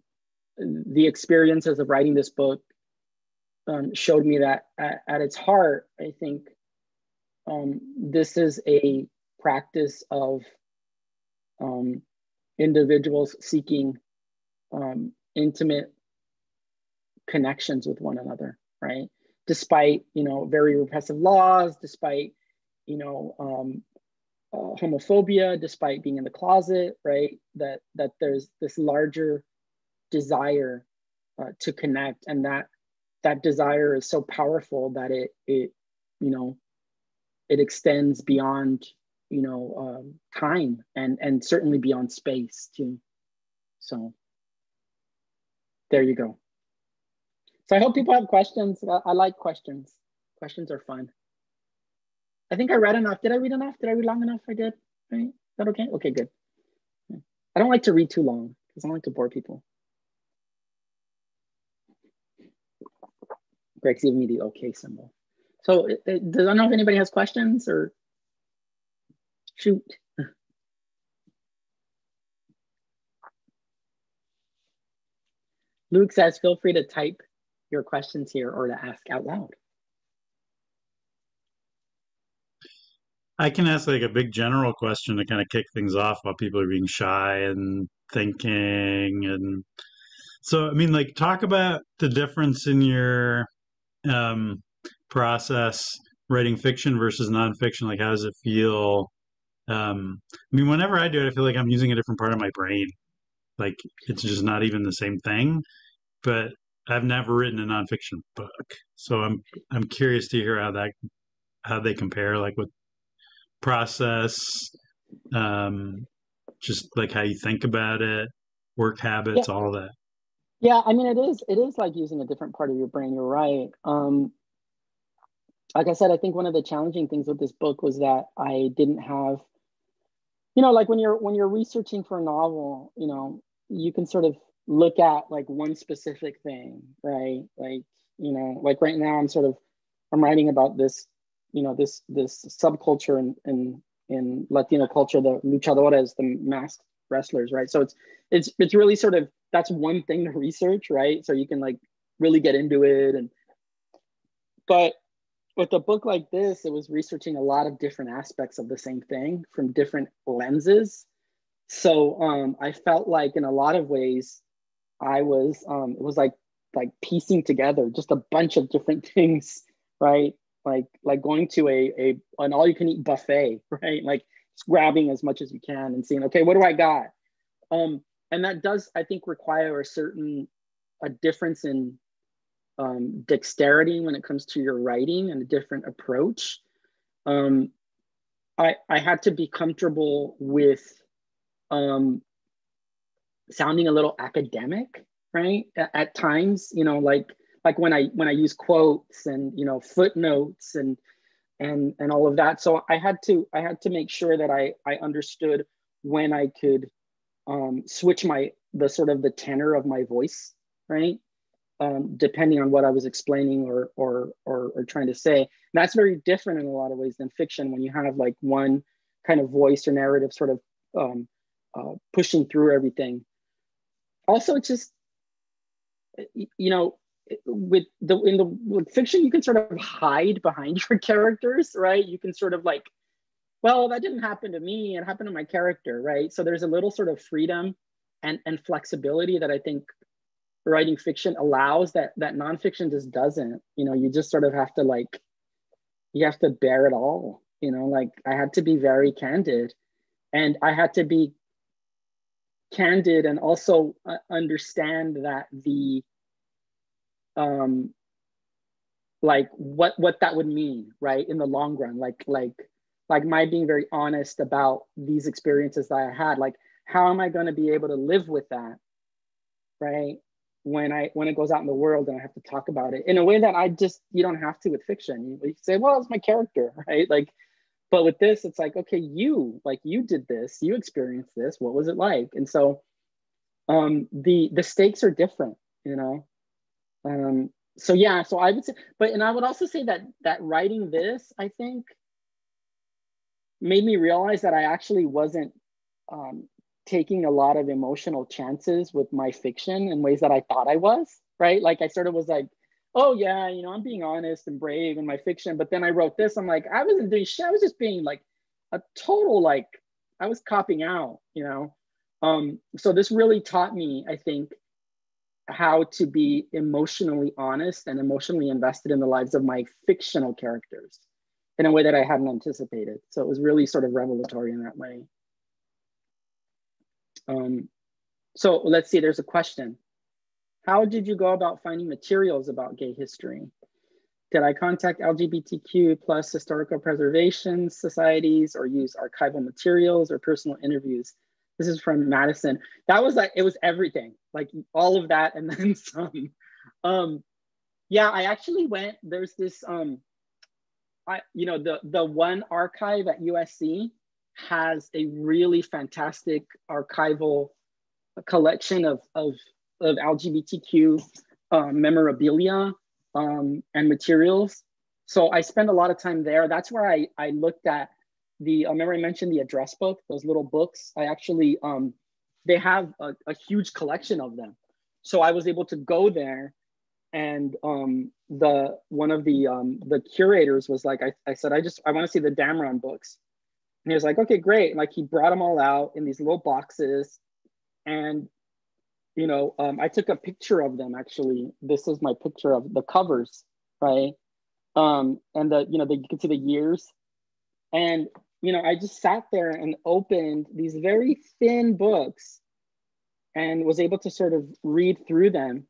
Speaker 1: the experiences of writing this book um, showed me that at, at, its heart i think um, this is a practice of um, individuals seeking um, intimate connections with one another right? Despite you know very repressive laws despite you know um, uh, homophobia despite being in the closet right? That that there's this larger desire uh, to connect and that that desire is so powerful that it it you know it extends beyond you know um, time and and certainly beyond space too so there you go so i hope people have questions i, I like questions questions are fun I think I read enough. Did I read enough? Did I read long enough? I did. Right? Is that okay? Okay, good. I don't like to read too long because I don't like to bore people. Greg's giving me the okay symbol. So it, it, does I know if anybody has questions or shoot. Luke says, feel free to type your questions here or to ask out loud.
Speaker 2: I can ask like a big general question to kind of kick things off while people are being shy and thinking and so I mean like talk about the difference in your um process writing fiction versus nonfiction like how does it feel um I mean whenever I do it I feel like I'm using a different part of my brain like it's just not even the same thing but I've never written a nonfiction book so I'm I'm curious to hear how that how they compare like with process, um, just like how you think about it, work habits, yeah. all of that.
Speaker 1: Yeah, I mean, it is it is like using a different part of your brain. You're right. Um, like I said, I think one of the challenging things with this book was that I didn't have, you know, like when you're when you're researching for a novel, you know, you can sort of look at like one specific thing, right? Like, you know, like right now I'm sort of I'm writing about this you know this this subculture in in, in Latino culture, the luchadores, the masked wrestlers, right? So it's it's it's really sort of that's one thing to research, right? So you can like really get into it and but with a book like this, it was researching a lot of different aspects of the same thing from different lenses. So um, I felt like in a lot of ways, I was um, it was like like piecing together just a bunch of different things, right? like like going to a, a an all you can eat buffet right like just grabbing as much as you can and seeing okay what do i got um and that does i think require a certain a difference in um, dexterity when it comes to your writing and a different approach um, I, I had to be comfortable with um, sounding a little academic right at, at times you know like like when I when I use quotes and you know footnotes and and and all of that. So I had to I had to make sure that I I understood when I could um, switch my the sort of the tenor of my voice, right? Um, depending on what I was explaining or, or or or trying to say. And that's very different in a lot of ways than fiction when you have like one kind of voice or narrative sort of um, uh, pushing through everything. Also, it's just you know with the in the with fiction you can sort of hide behind your characters right you can sort of like well that didn't happen to me it happened to my character right so there's a little sort of freedom and and flexibility that i think writing fiction allows that that nonfiction just doesn't you know you just sort of have to like you have to bear it all you know like i had to be very candid and i had to be candid and also uh, understand that the um like what what that would mean right in the long run like like like my being very honest about these experiences that i had like how am i going to be able to live with that right when i when it goes out in the world and i have to talk about it in a way that i just you don't have to with fiction. You, you say well it's my character right? Like but with this it's like okay you like you did this you experienced this what was it like? And so um the the stakes are different you know? Um, so yeah, so I would say, but and I would also say that that writing this, I think, made me realize that I actually wasn't um, taking a lot of emotional chances with my fiction in ways that I thought I was, right? Like I sort of was like, oh yeah, you know, I'm being honest and brave in my fiction. But then I wrote this, I'm like, I wasn't doing shit. I was just being like a total like I was copying out, you know. Um, so this really taught me, I think, how to be emotionally honest and emotionally invested in the lives of my fictional characters in a way that I hadn't anticipated. So it was really sort of revelatory in that way. Um, so let's see, there's a question. How did you go about finding materials about gay history? Did I contact LGBTQ plus historical preservation societies or use archival materials or personal interviews? This is from Madison. That was like, it was everything, like all of that and then some. Um, yeah, I actually went, there's this, um, I, you know, the, the one archive at USC has a really fantastic archival collection of, of, of LGBTQ uh, memorabilia um, and materials. So I spend a lot of time there. That's where I, I looked at the, I remember I mentioned the address book, those little books. I actually, um, they have a, a huge collection of them. So I was able to go there and um, the one of the um, the curators was like, I, I said, I just I want to see the Damron books. And he was like, okay, great. Like he brought them all out in these little boxes. And, you know, um, I took a picture of them actually. This is my picture of the covers, right? Um, and the, you know, the, you can see the years. And, you know, I just sat there and opened these very thin books and was able to sort of read through them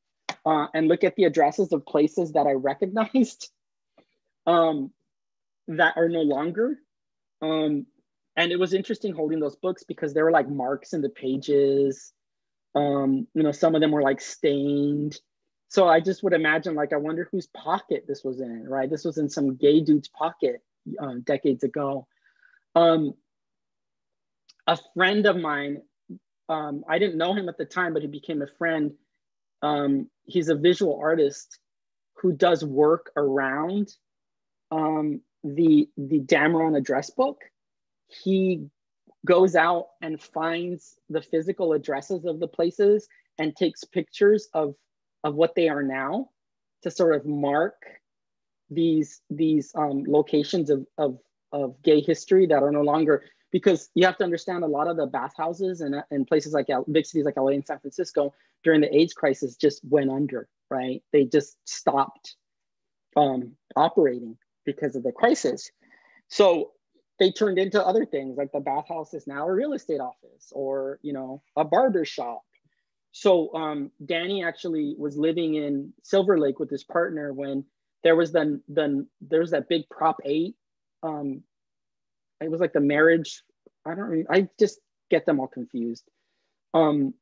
Speaker 1: uh, and look at the addresses of places that I recognized um, that are no longer. Um, and it was interesting holding those books because there were like marks in the pages. Um you know some of them were like stained. So i just would imagine like i wonder whose pocket this was in right? This was in some gay dude's pocket um, decades ago. Um a friend of mine um i didn't know him at the time but he became a friend. Um he's a visual artist who does work around um the the Damron address book he goes out and finds the physical addresses of the places and takes pictures of of what they are now to sort of mark these these um, locations of, of of gay history that are no longer because you have to understand a lot of the bathhouses and, and places like big cities like LA and San Francisco during the AIDS crisis just went under, right? They just stopped um, operating because of the crisis. So they turned into other things like the bathhouse is now a real estate office or you know a barber shop. So um, danny actually was living in silver lake with his partner when there was then then there's that big prop 8 um, it was like the marriage i don't i just get them all confused. Um,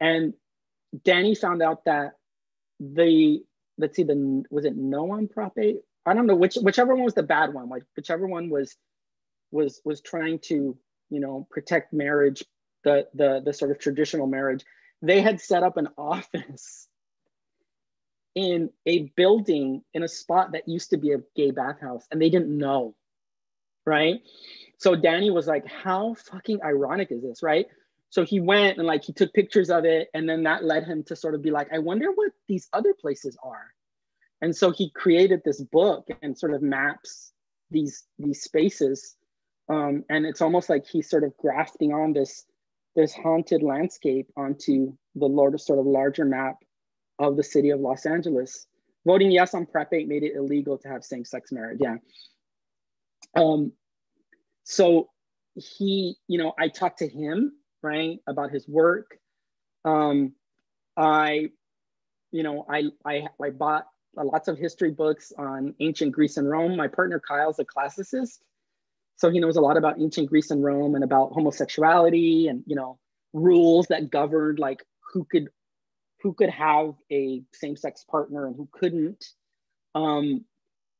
Speaker 1: and danny found out that the let's see the was it no on prop 8 i don't know which whichever one was the bad one like whichever one was was was trying to you know protect marriage the the the sort of traditional marriage they had set up an office in a building in a spot that used to be a gay bathhouse and they didn't know right? So danny was like how fucking ironic is this right? So he went and like he took pictures of it and then that led him to sort of be like i wonder what these other places are. And so he created this book and sort of maps these these spaces um, and it's almost like he's sort of grafting on this this haunted landscape onto the Lord, sort of larger map of the city of Los Angeles. Voting yes on Prop 8 made it illegal to have same-sex marriage. Yeah. Um, so he, you know, I talked to him, right, about his work. Um, I, you know, I, I, I bought lots of history books on ancient Greece and Rome. My partner Kyle's a classicist. So he knows a lot about ancient Greece and Rome and about homosexuality and you know rules that governed like who could who could have a same-sex partner and who couldn't. Um,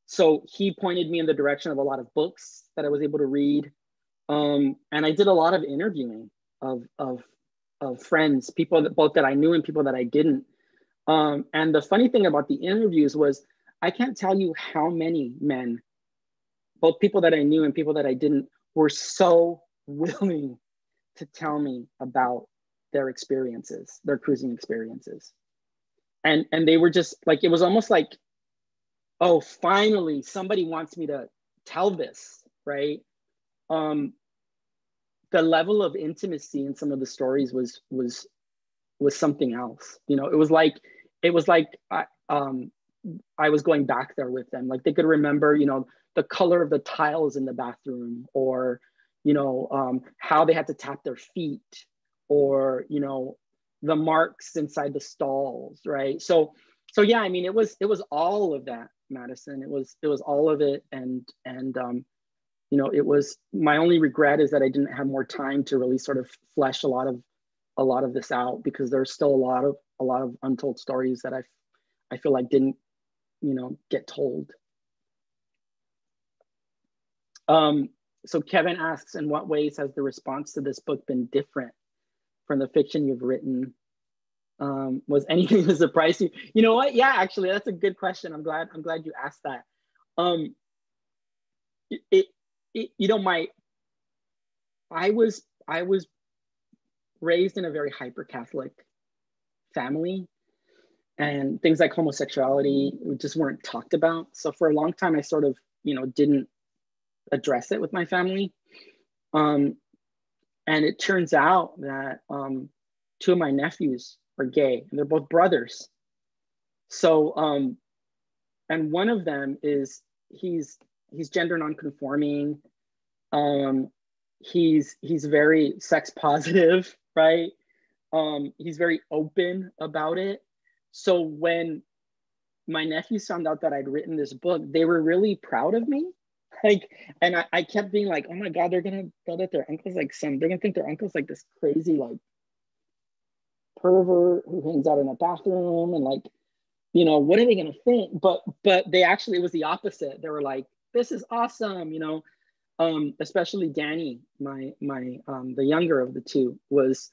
Speaker 1: so he pointed me in the direction of a lot of books that I was able to read. Um, and I did a lot of interviewing of, of, of friends, people that both that I knew and people that I didn't. Um, and the funny thing about the interviews was I can't tell you how many men both people that I knew and people that I didn't were so willing to tell me about their experiences, their cruising experiences. And and they were just like it was almost like oh, finally somebody wants me to tell this, right? Um the level of intimacy in some of the stories was was was something else. You know, it was like it was like I um I was going back there with them. Like they could remember, you know, the color of the tiles in the bathroom or you know um, how they had to tap their feet or you know the marks inside the stalls right? So so yeah i mean it was it was all of that madison. It was it was all of it. And and um you know it was my only regret is that i didn't have more time to really sort of flesh a lot of a lot of this out because there's still a lot of a lot of untold stories that i i feel like didn't you know get told um so Kevin asks, in what ways has the response to this book been different from the fiction you've written? Um, was anything surprised you? You know what? Yeah, actually, that's a good question. I'm glad. I'm glad you asked that. Um, it, it, you know, my, I was, I was raised in a very hyper Catholic family, and things like homosexuality just weren't talked about. So for a long time, I sort of, you know, didn't address it with my family. Um, and it turns out that um, two of my nephews are gay, and they're both brothers. So, um, and one of them is he's he's gender nonconforming. Um, he's he's very sex positive, right? Um, he's very open about it. So when my nephews found out that I'd written this book, they were really proud of me like and I, I kept being like oh my god they're gonna thought that their uncle's like some they're gonna think their uncle's like this crazy like pervert who hangs out in a bathroom and like you know what are they gonna think? But but they actually it was the opposite. They were like this is awesome you know? Um especially danny my my um the younger of the two was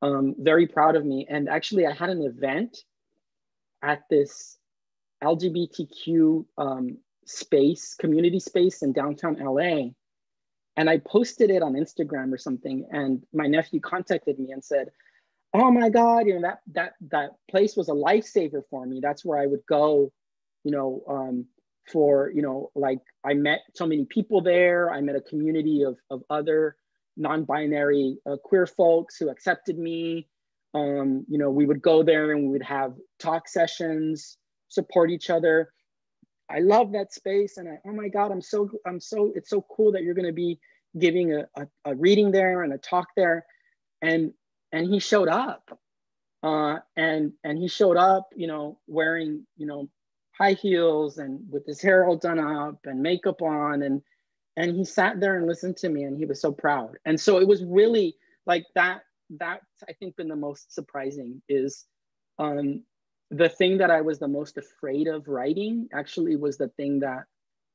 Speaker 1: um very proud of me. And actually i had an event at this lgbtq um space, community space in downtown LA. And I posted it on Instagram or something. And my nephew contacted me and said, Oh my God, you know, that that that place was a lifesaver for me. That's where I would go, you know, um, for, you know, like I met so many people there. I met a community of, of other non-binary uh, queer folks who accepted me. Um, you know, we would go there and we would have talk sessions, support each other. I love that space. And I, oh my God, I'm so, I'm so, it's so cool that you're going to be giving a, a, a, reading there and a talk there. And, and he showed up uh, and, and he showed up, you know, wearing, you know, high heels and with his hair all done up and makeup on. And, and he sat there and listened to me and he was so proud. And so it was really like that, that's, I think been the most surprising is, um, the thing that I was the most afraid of writing actually was the thing that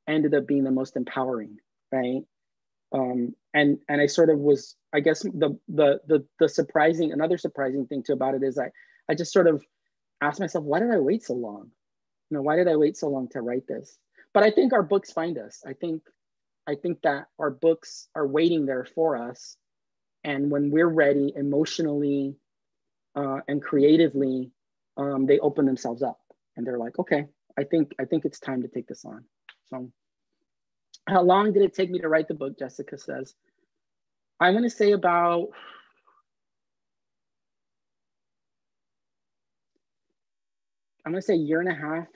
Speaker 1: ended up being the most empowering, right? Um, and and I sort of was, I guess the the the the surprising, another surprising thing too about it is I I just sort of asked myself, why did I wait so long? You know, why did I wait so long to write this? But I think our books find us. I think I think that our books are waiting there for us, and when we're ready emotionally uh, and creatively um, they open themselves up and they're like, okay, I think I think it's time to take this on. So, how long did it take me to write the book? Jessica says, I'm going to say about. I'm to say a year and a half,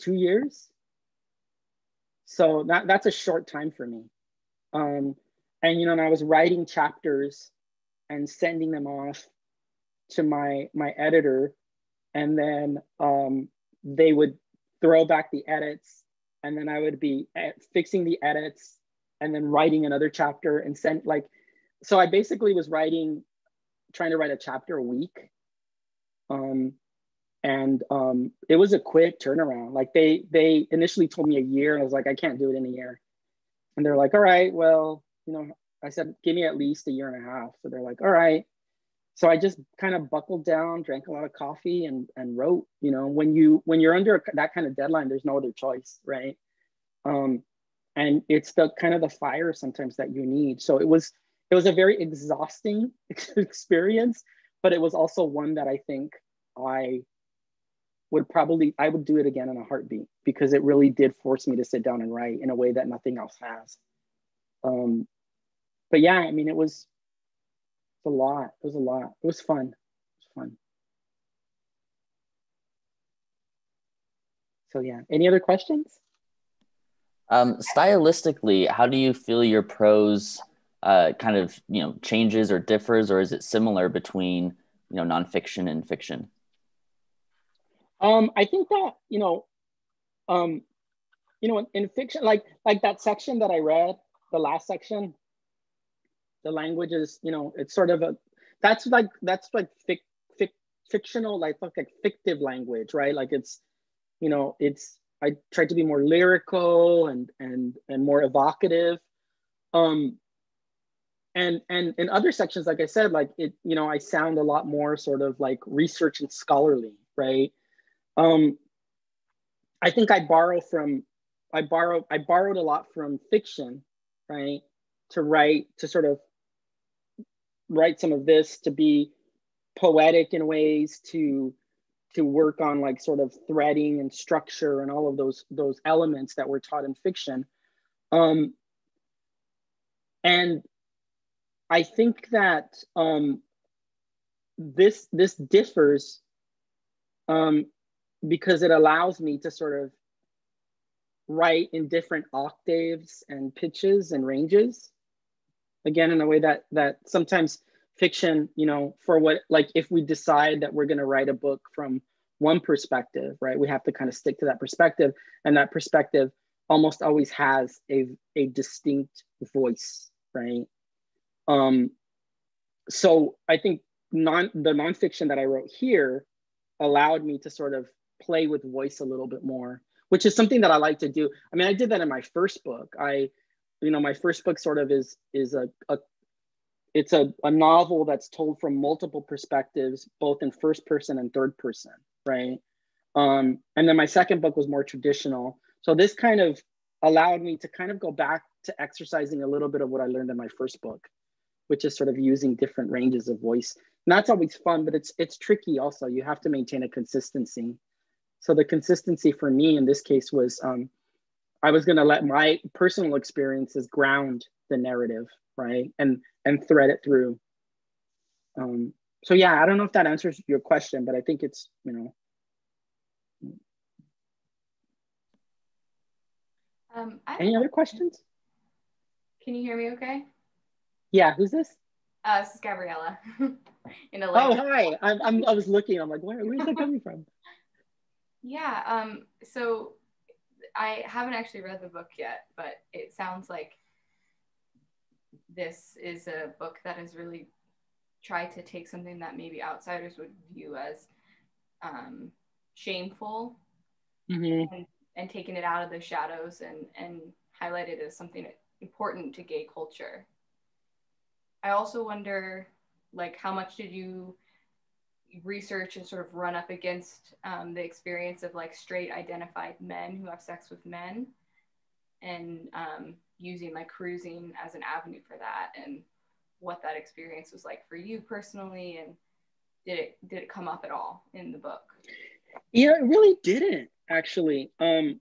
Speaker 1: two years. So that, that's a short time for me. Um, and you know, and I was writing chapters and sending them off to my my editor and then um, they would throw back the edits and then i would be fixing the edits and then writing another chapter and send like so i basically was writing trying to write a chapter a week. Um, and um, it was a quick turnaround. Like they they initially told me a year and i was like i can't do it in a year. And they're like all right well you know i said give me at least a year and a half. So they're like all right so I just kind of buckled down, drank a lot of coffee, and and wrote. You know, when you when you're under that kind of deadline, there's no other choice, right? Um, and it's the kind of the fire sometimes that you need. So it was it was a very exhausting experience, but it was also one that I think I would probably I would do it again in a heartbeat because it really did force me to sit down and write in a way that nothing else has. Um, but yeah, I mean, it was, it was a lot. It was a lot. It was fun. It was fun. So yeah, any other questions?
Speaker 4: Um, stylistically, how do you feel your prose uh, kind of you know changes or differs, or is it similar between you know nonfiction and fiction?
Speaker 1: Um, I think that you know, um, you know, in, in, fiction, like like that section that I read, the last section, the language is, you know, it's sort of a that's like that's like fic, fic, fictional, like like fictive language, right? Like it's, you know, it's I tried to be more lyrical and and and more evocative. Um, and and in other sections, like I said, like it, you know, I sound a lot more sort of like research and scholarly, right? Um, I think I borrow from, I borrow, I borrowed a lot from fiction, right? To write, to sort of write some of this, to be poetic in ways, to to work on like sort of threading and structure and all of those those elements that were taught in fiction. Um, and I think that um, this this differs um, because it allows me to sort of write in different octaves and pitches and ranges again in a way that that sometimes fiction you know for what like if we decide that we're going to write a book from one perspective right we have to kind of stick to that perspective and that perspective almost always has a, a distinct voice right um so i think non the nonfiction that i wrote here allowed me to sort of play with voice a little bit more, which is something that I like to do. I mean, I did that in my first book. I, you know, my first book sort of is is a, a it's a, a novel that's told from multiple perspectives, both in first person and third person, right? Um, and then my second book was more traditional. So this kind of allowed me to kind of go back to exercising a little bit of what I learned in my first book, which is sort of using different ranges of voice. And that's always fun, but it's it's tricky also. You have to maintain a consistency. So the consistency for me in this case was um, I was going to let my personal experiences ground the narrative, right, and and thread it through. Um, so yeah, I don't know if that answers your question, but I think it's you know.
Speaker 7: Um,
Speaker 1: Any other questions?
Speaker 7: Can you hear me? Okay.
Speaker 1: Yeah, who's this?
Speaker 7: Uh, this is Gabriella.
Speaker 1: in. Oh hi, I'm, I'm I was looking. I'm like, where where's that coming from?
Speaker 7: Yeah. Um, so I haven't actually read the book yet, but it sounds like this is a book that has really tried to take something that maybe outsiders would view as um, shameful mm-hmm. and, and taken it out of the shadows and, and highlighted as something important to gay culture. I also wonder, like, how much did you research and sort of run up against um, the experience of like straight identified men who have sex with men and um, using like cruising as an avenue for that and what that experience was like for you personally and did it did it come up at all in the book?
Speaker 1: Yeah it really didn't actually. Um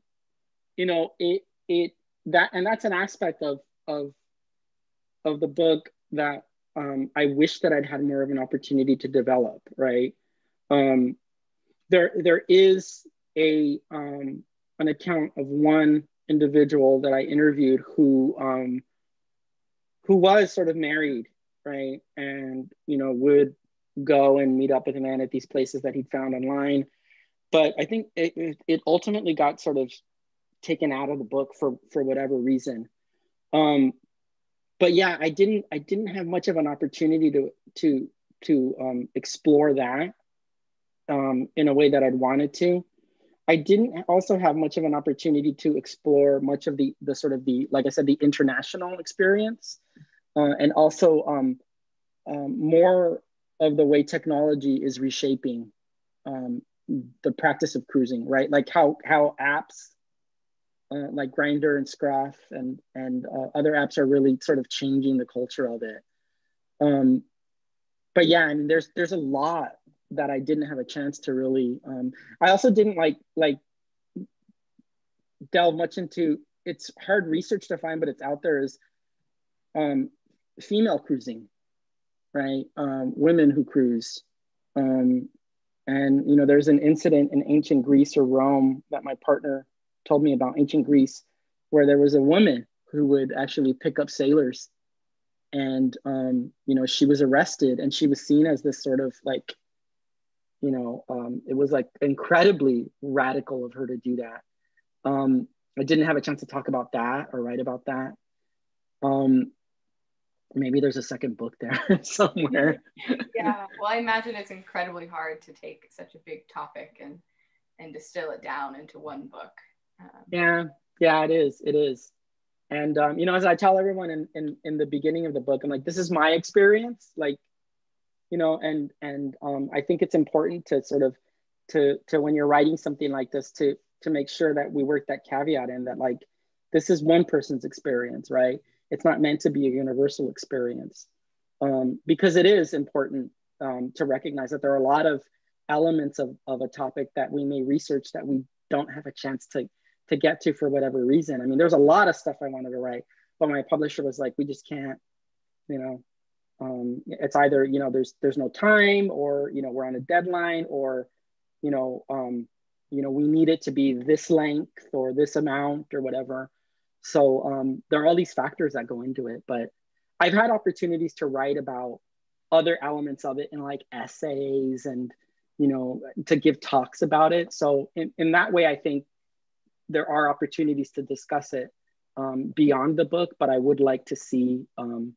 Speaker 1: you know it it that and that's an aspect of of of the book that um, I wish that I'd had more of an opportunity to develop, right? Um, there, there is a um, an account of one individual that I interviewed who um, who was sort of married, right, and you know would go and meet up with a man at these places that he'd found online. But I think it, it ultimately got sort of taken out of the book for for whatever reason. Um, but yeah, I didn't I didn't have much of an opportunity to to to um, explore that um, in a way that I'd wanted to. I didn't also have much of an opportunity to explore much of the the sort of the like I said the international experience, uh, and also um, um, more of the way technology is reshaping um, the practice of cruising. Right, like how how apps uh, like Grindr and Scruff and and uh, other apps are really sort of changing the culture of it. Um, but yeah, I mean, there's there's a lot that I didn't have a chance to really. Um, I also didn't like like delve much into. It's hard research to find, but it's out there. Is um, female cruising, right? Um, women who cruise. Um, and you know, there's an incident in ancient Greece or Rome that my partner told me about ancient Greece, where there was a woman who would actually pick up sailors, and um, you know, she was arrested and she was seen as this sort of like, you know, um, it was like incredibly radical of her to do that. Um, I didn't have a chance to talk about that or write about that. Um, maybe there's a second book there somewhere.
Speaker 7: yeah, well, I imagine it's incredibly hard to take such a big topic and and distill it down into one book.
Speaker 1: Yeah, yeah, it is. It is. And um, you know, as I tell everyone in, in in the beginning of the book, I'm like, this is my experience. Like, you know, and and um, I think it's important to sort of to to when you're writing something like this to to make sure that we work that caveat in that like this is one person's experience, right? it's not meant to be a universal experience um, because it is important um, to recognize that there are a lot of elements of, of a topic that we may research that we don't have a chance to to get to for whatever reason. I mean, there's a lot of stuff I wanted to write, but my publisher was like, we just can't, you know, um, it's either, you know, there's, there's no time or, you know, we're on a deadline or, you know, um, you know, we need it to be this length or this amount or whatever. So um, there are all these factors that go into it. But I've had opportunities to write about other elements of it in like essays and, you know, to give talks about it. So in, in that way, I think there are opportunities to discuss it um, beyond the book, but I would like to see um,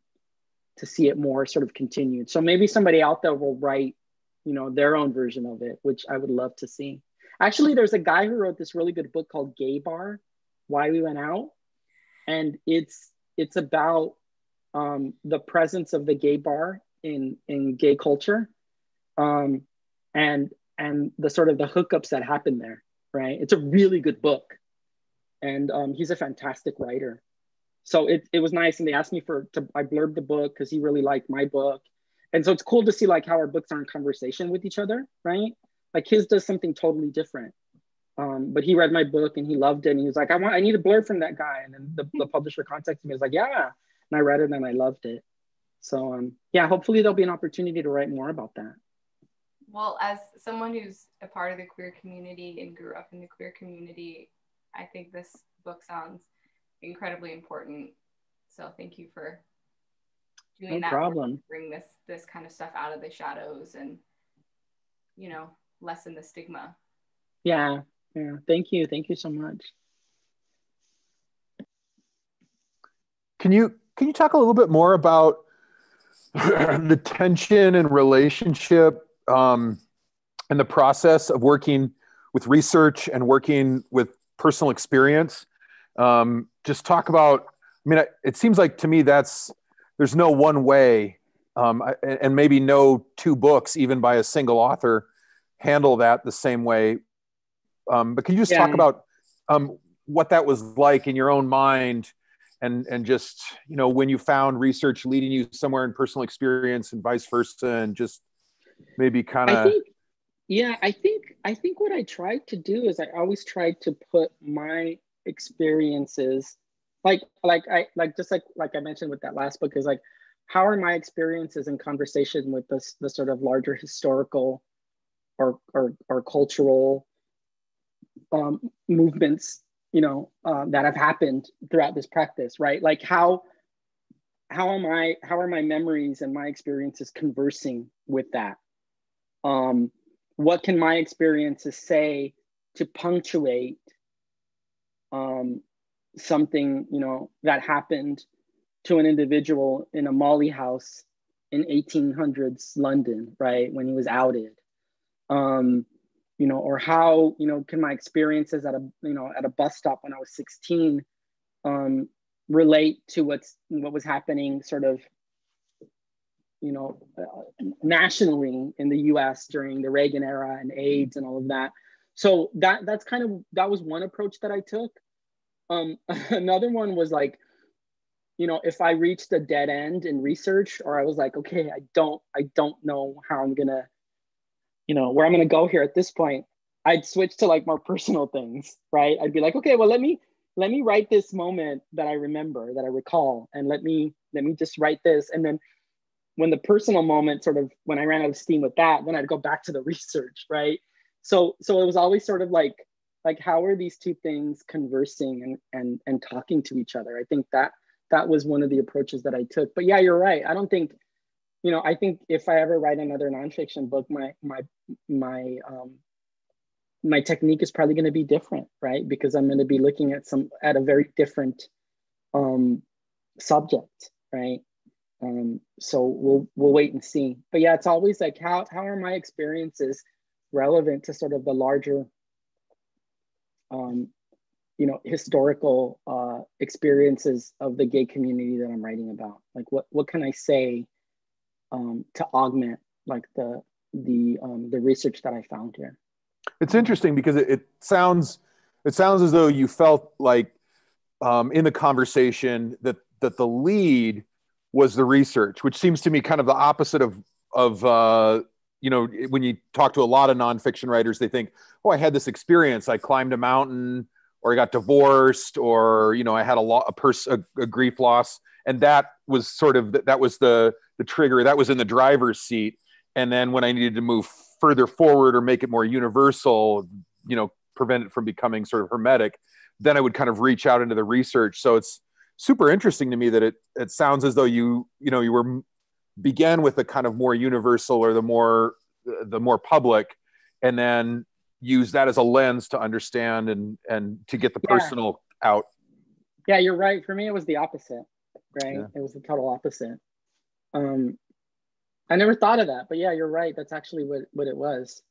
Speaker 1: to see it more sort of continued. So maybe somebody out there will write, you know, their own version of it, which I would love to see. Actually, there's a guy who wrote this really good book called Gay Bar, Why We Went Out and it's it's about um, the presence of the gay bar in in gay culture, um, and and the sort of the hookups that happen there. Right, it's a really good book, and um, he's a fantastic writer. So it it was nice, and they asked me for to I blurbed the book because he really liked my book, and so it's cool to see like how our books are in conversation with each other, right? Like his does something totally different, um, but he read my book and he loved it. And he was like, I want, I need a blurb from that guy. And then the, the publisher contacted me. Was like, yeah. And I read it and I loved it. So um, yeah, hopefully there'll be an opportunity to write more about that.
Speaker 7: Well, as someone who's a part of the queer community and grew up in the queer community, I think this book sounds incredibly important. So thank you for doing no that.
Speaker 1: problem.
Speaker 7: Bring this this kind of stuff out of the shadows and you know lessen the stigma.
Speaker 1: Yeah, yeah, thank you. Thank you so much.
Speaker 8: Can you can you talk a little bit more about the tension and relationship um, and the process of working with research and working with personal experience? Um, just talk about. I mean, it seems like to me that's there's no one way, um, and maybe no two books, even by a single author, handle that the same way um, but can you just yeah. talk about um, what that was like in your own mind and and just you know when you found research leading you somewhere in personal experience and vice versa and just maybe kind of
Speaker 1: yeah i think i think what i tried to do is i always tried to put my experiences like like i like just like like i mentioned with that last book is like how are my experiences in conversation with this the sort of larger historical or or, or cultural um, movements, you know, uh, that have happened throughout this practice, right? Like how how am I how are my memories and my experiences conversing with that? Um, what can my experiences say to punctuate um, something you know that happened to an individual in a Molly house in 1800s London, right when he was outed? Um, you know, or how, you know, can my experiences at a, you know, at a bus stop when I was 16 um, relate to what's, what was happening sort of, you know, uh, nationally in the US during the Reagan era and AIDS and all of that. So that, that's kind of, that was one approach that I took. um, another one was like, you know, if I reached a dead end in research, or I was like, okay, I don't, I don't know how I'm gonna, you know, where I'm gonna go here at this point. I'd switch to like more personal things, right? I'd be like, okay, well, let me let me write this moment that I remember, that I recall, and let me let me just write this. And then when the personal moment sort of when I ran out of steam with that, then I'd go back to the research, right? So so it was always sort of like like how are these two things conversing and and and talking to each other? I think that that was one of the approaches that I took. But yeah, you're right. I don't think, you know, I think if I ever write another nonfiction book, my my my um my technique is probably going to be different, right? Because I'm going to be looking at some at a very different um, subject, right? Um, so we'll we'll wait and see. But yeah, it's always like how how are my experiences relevant to sort of the larger, um, you know, historical uh, experiences of the gay community that I'm writing about? Like what what can I say um, to augment like the the um, the research that I found here?
Speaker 8: It's interesting because it, it sounds it sounds as though you felt like um, in the conversation that that the lead was the research, which seems to me kind of the opposite of of uh, you know when you talk to a lot of nonfiction writers, they think, oh, I had this experience, I climbed a mountain, or I got divorced, or you know I had a lot a person a, a grief loss, and that was sort of that was the the trigger. That was in the driver's seat, and then when I needed to move further forward or make it more universal, you know, prevent it from becoming sort of hermetic, then I would kind of reach out into the research. So it's super interesting to me that it it sounds as though you you know you were began with the kind of more universal or the more the more public, and then use that as a lens to understand and and to get the personal out.
Speaker 1: Yeah, you're right. For me, it was the opposite. Right, yeah. it was the total opposite. Um, I never thought of that, but yeah, you're right. That's actually what, what it was.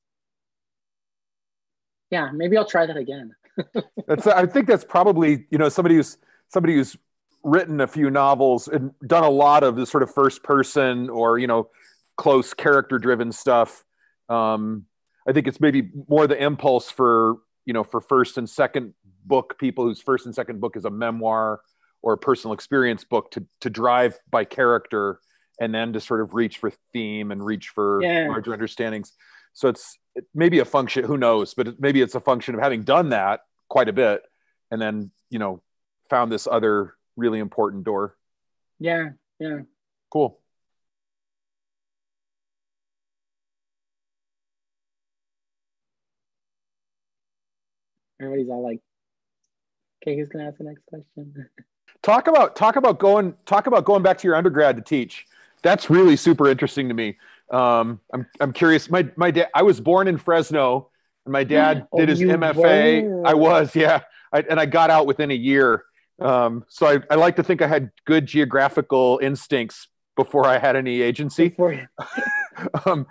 Speaker 1: Yeah, maybe I'll try that again.
Speaker 8: that's I think that's probably, you know, somebody who's somebody who's written a few novels and done a lot of the sort of first person or, you know, close character driven stuff. Um, I think it's maybe more the impulse for, you know, for first and second book people whose first and second book is a memoir or a personal experience book to to drive by character and then to sort of reach for theme and reach for yeah. larger understandings. So it's it maybe a function, who knows, but it, maybe it's a function of having done that quite a bit and then, you know, found this other really important door.
Speaker 1: Yeah. Yeah.
Speaker 8: Cool.
Speaker 1: Everybody's all like, okay, who's gonna ask the next question?
Speaker 8: talk about talk about going talk about going back to your undergrad to teach that's really super interesting to me. Um, I'm I'm curious. My my dad. I was born in Fresno, and my dad oh, did his MFA. Were. I was, yeah, I, and I got out within a year. Um, so I, I like to think I had good geographical instincts before I had any agency. um,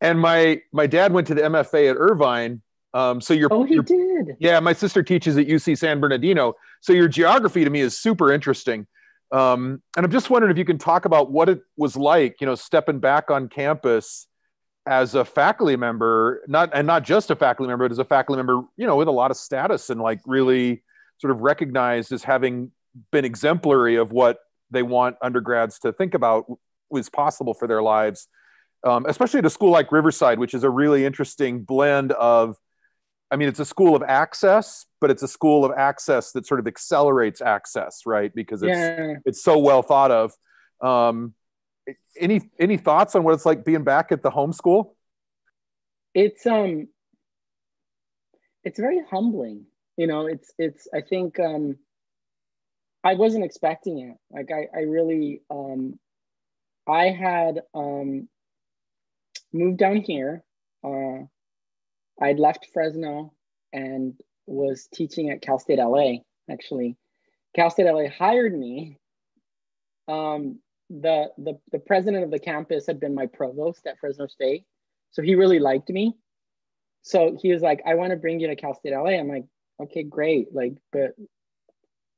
Speaker 8: and my my dad went to the MFA at Irvine. Um, so your
Speaker 1: oh he
Speaker 8: your,
Speaker 1: did
Speaker 8: yeah. My sister teaches at UC San Bernardino. So your geography to me is super interesting. Um, and I'm just wondering if you can talk about what it was like, you know, stepping back on campus as a faculty member, not and not just a faculty member, but as a faculty member, you know, with a lot of status and like really sort of recognized as having been exemplary of what they want undergrads to think about was possible for their lives, um, especially at a school like Riverside, which is a really interesting blend of I mean, it's a school of access, but it's a school of access that sort of accelerates access, right? Because it's yeah. it's so well thought of. Um, any any thoughts on what it's like being back at the homeschool?
Speaker 1: It's um, it's very humbling. You know, it's it's. I think um, I wasn't expecting it. Like I I really um, I had um, moved down here. Uh, I'd left Fresno and was teaching at Cal State LA, actually. Cal State LA hired me. Um, the, the, the president of the campus had been my provost at Fresno State. So he really liked me. So he was like, I want to bring you to Cal State LA. I'm like, okay, great. Like, but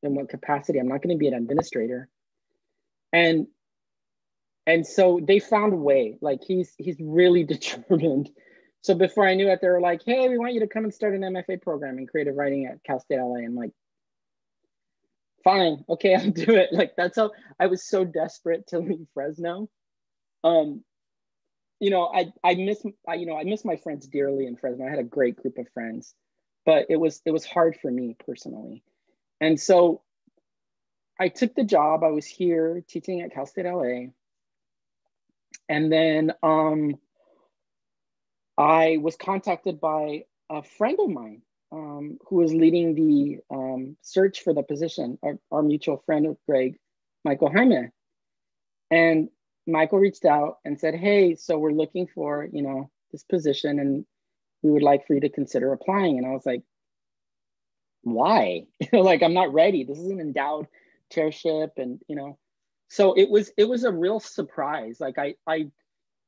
Speaker 1: in what capacity? I'm not going to be an administrator. And and so they found a way. Like he's he's really determined so before I knew it, they were like, "Hey, we want you to come and start an MFA program in creative writing at Cal State LA." And like, fine, okay, I'll do it. Like that's how I was so desperate to leave Fresno. Um, you know, I I miss I, you know I miss my friends dearly in Fresno. I had a great group of friends, but it was it was hard for me personally, and so I took the job. I was here teaching at Cal State LA, and then um, I was contacted by a friend of mine um, who was leading the um, search for the position, our, our, mutual friend of Greg, Michael Jayme. And Michael reached out and said, hey, so we're looking for, you know, this position and we would like for you to consider applying. And I was like, why? like, I'm not ready. This is an endowed chairship and, you know, so it was, it was a real surprise. Like I, I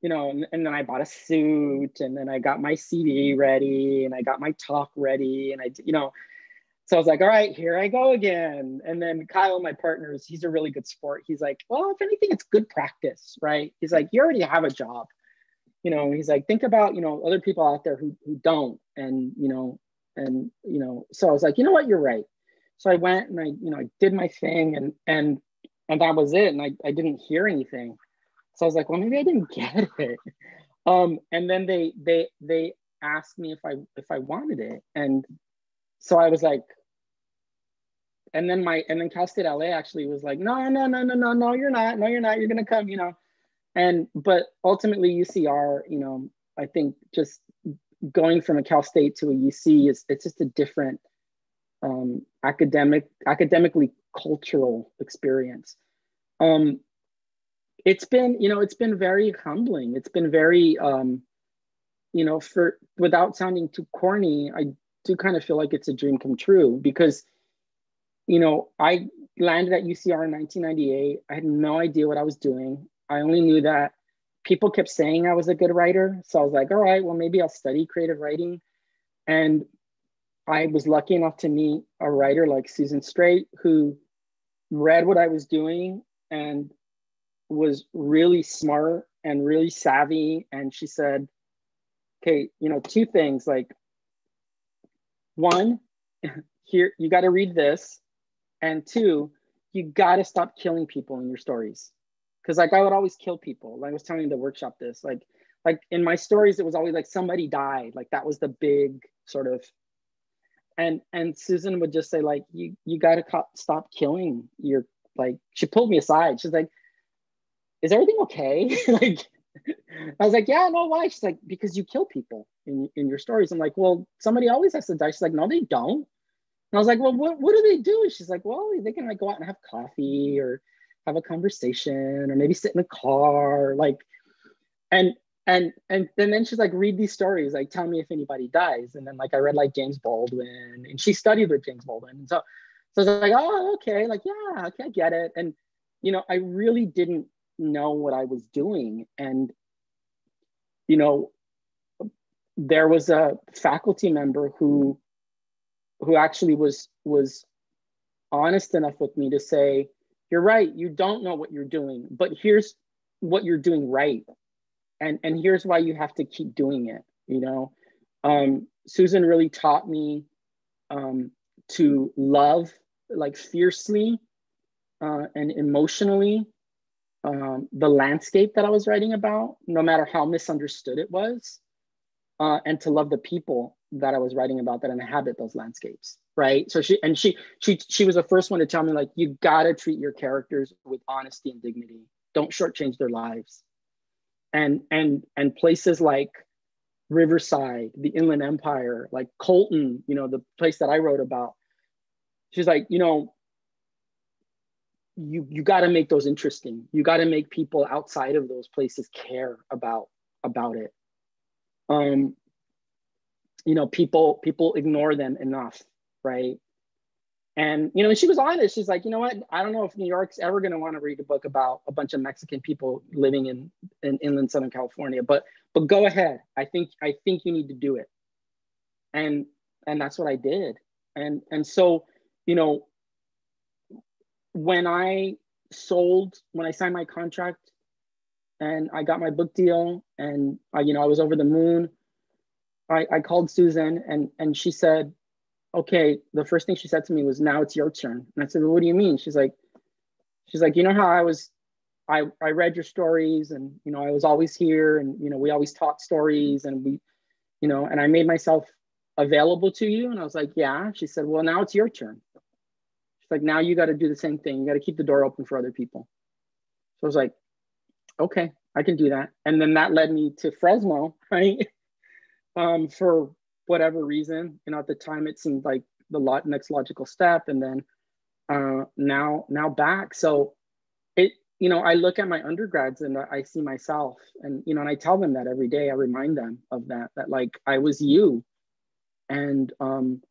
Speaker 1: you know, and, and, then I bought a suit and then I got my CD ready and I got my talk ready and I, you know, so I was like, all right, here I go again. And then Kyle, my partners, he's a really good sport. He's like, well, if anything, it's good practice, right? He's like, you already have a job. You know, he's like, think about, you know, other people out there who, who don't. And, you know, and, you know, so I was like, you know what, you're right. So I went and I, you know, I did my thing and, and, and that was it. And I, I didn't hear anything. So I was like, well, maybe I didn't get it. Um, and then they they they asked me if I if I wanted it, and so I was like, and then my and then Cal State LA actually was like, no, no, no, no, no, no, you're not, no, you're not, you're gonna come, you know, and but ultimately UCR, you know, I think just going from a Cal State to a UC is it's just a different um, academic academically cultural experience. Um, it's been you know it's been very humbling. It's been very um you know for without sounding too corny i do kind of feel like it's a dream come true because you know i landed at ucr in 1998 i had no idea what i was doing i only knew that people kept saying i was a good writer so i was like all right well maybe i'll study creative writing and i was lucky enough to meet a writer like susan straight who read what i was doing and was really smart and really savvy. And she said, okay, you know, two things like one, here, you got to read this. And two, you got to stop killing people in your stories. Cause like I would always kill people. Like I was telling the workshop this, like, like in my stories, it was always like somebody died. Like that was the big sort of, and, and Susan would just say like, you, you got to co- stop killing your, like, she pulled me aside. She's like, is everything okay? like, I was like, yeah, no, why? She's like, because you kill people in, in your stories. I'm like, well, somebody always has to die. She's like, no, they don't. And I was like, well, what, what do they do? She's like, well, they can like go out and have coffee or have a conversation or maybe sit in a car, like, and and and, and then she's like, read these stories, like, tell me if anybody dies. And then like I read like James Baldwin, and she studied with James Baldwin, and so so I was like, oh, okay, like yeah, okay, I get it. And you know, I really didn't know what I was doing. And, you know, there was a faculty member who who actually was was honest enough with me to say, you're right, you don't know what you're doing, but here's what you're doing right. And, and here's why you have to keep doing it, you know? Um, Susan really taught me um, to love like fiercely uh, and emotionally um, the landscape that I was writing about, no matter how misunderstood it was, uh, and to love the people that I was writing about that inhabit those landscapes. Right. So she and she she she was the first one to tell me like you gotta treat your characters with honesty and dignity. Don't shortchange their lives. And and and places like Riverside, the Inland Empire, like Colton, you know, the place that I wrote about. She's like, you know, you you got to make those interesting you got to make people outside of those places care about about it um you know people people ignore them enough right? And you know she was honest. She's like you know what? I don't know if new york's ever going to want to read a book about a bunch of mexican people living in in inland southern california but but go ahead. I think i think you need to do it. And and that's what i did. And and so you know when I sold, when I signed my contract and I got my book deal and I, you know, I was over the moon, I, I called Susan and, and she said, okay, the first thing she said to me was, now it's your turn. And I said, well, what do you mean? She's like, she's like, you know how I was, I, I read your stories and, you know, I was always here and, you know, we always talk stories and we, you know, and I made myself available to you. And I was like, yeah. She said, well, now it's your turn. She's like, now you got to do the same thing. You got to keep the door open for other people. So I was like, okay, I can do that. And then that led me to Fresno, right? um, for whatever reason, you know, at the time it seemed like the lot next logical step, and then uh, now now back. So it, you know, I look at my undergrads and I see myself, and you know, and I tell them that every day. I remind them of that. That like I was you, and um,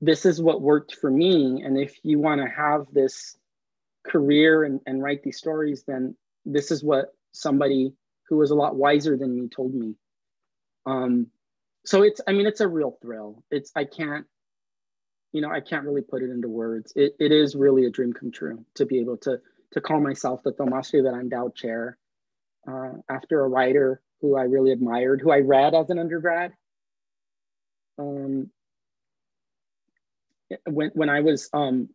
Speaker 1: this is what worked for me. And if you want to have this career and, and write these stories, then this is what somebody who was a lot wiser than me told me. Um, so it's i mean it's a real thrill it's i can't you know i can't really put it into words it, it is really a dream come true to be able to to call myself the Tomas Rivera Endowed Chair uh, after a writer who I really admired, who I read as an undergrad. Um, when, when I was um,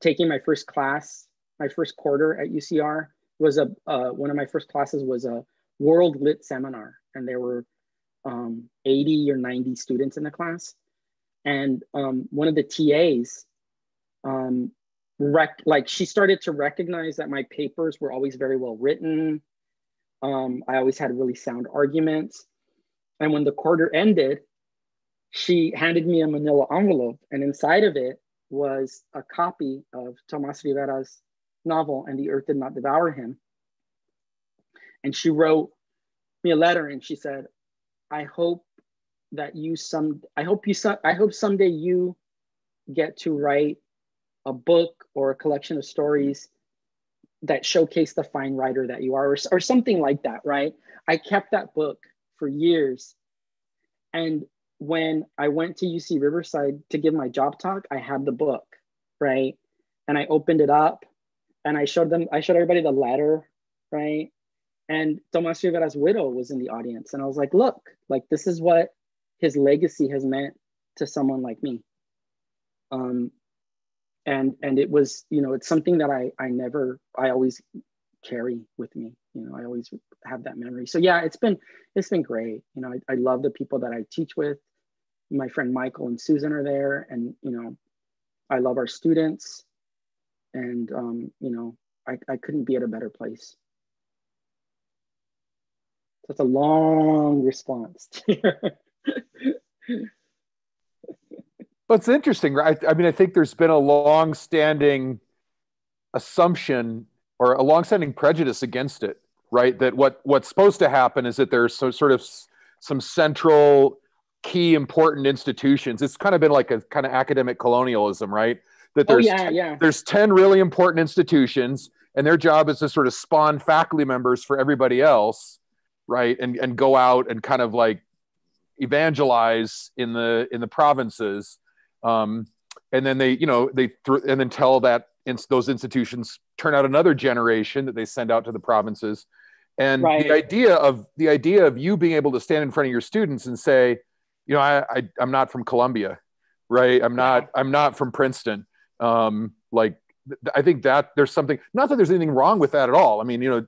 Speaker 1: taking my first class, my first quarter at UCR was a uh, one of my first classes was a world lit seminar, and there were um, 80 or 90 students in the class. And um, one of the TAs, um, rec- like she started to recognize that my papers were always very well written. Um, I always had really sound arguments. And when the quarter ended, she handed me a manila envelope, and inside of it was a copy of Tomas Rivera's novel, And the Earth Did Not Devour Him. And she wrote me a letter and she said, I hope that you some I hope you some I hope someday you get to write a book or a collection of stories that showcase the fine writer that you are or, or something like that right? I kept that book for years. And when i went to uc riverside to give my job talk i had the book right? And i opened it up and i showed them i showed everybody the letter right and Tomas Rivera's widow was in the audience. And I was like, look, like this is what his legacy has meant to someone like me. Um, and and it was, you know, it's something that I I never, I always carry with me. You know, I always have that memory. So yeah, it's been it's been great. You know, I, I love the people that I teach with. My friend Michael and Susan are there, and you know, I love our students. And um, you know, I, I couldn't be at a better place. That's a long response.
Speaker 8: but it's interesting, right? I mean, I think there's been a long-standing assumption or a long-standing prejudice against it, right? That what what's supposed to happen is that there's so sort of some central key important institutions. It's kind of been like a kind of academic colonialism, right? That oh, there's
Speaker 1: oh, yeah, yeah.
Speaker 8: there's 10 really important institutions and their job is to sort of spawn faculty members for everybody else right and and go out and kind of like evangelize in the in the provinces. Um, and then they you know they th- and then tell that in, those institutions turn out another generation that they send out to the provinces. And right. the idea of the idea of you being able to stand in front of your students and say you know i, I am not from columbia right? I'm not i'm not from princeton um, like i think that there's something not that there's anything wrong with that at all. I mean you know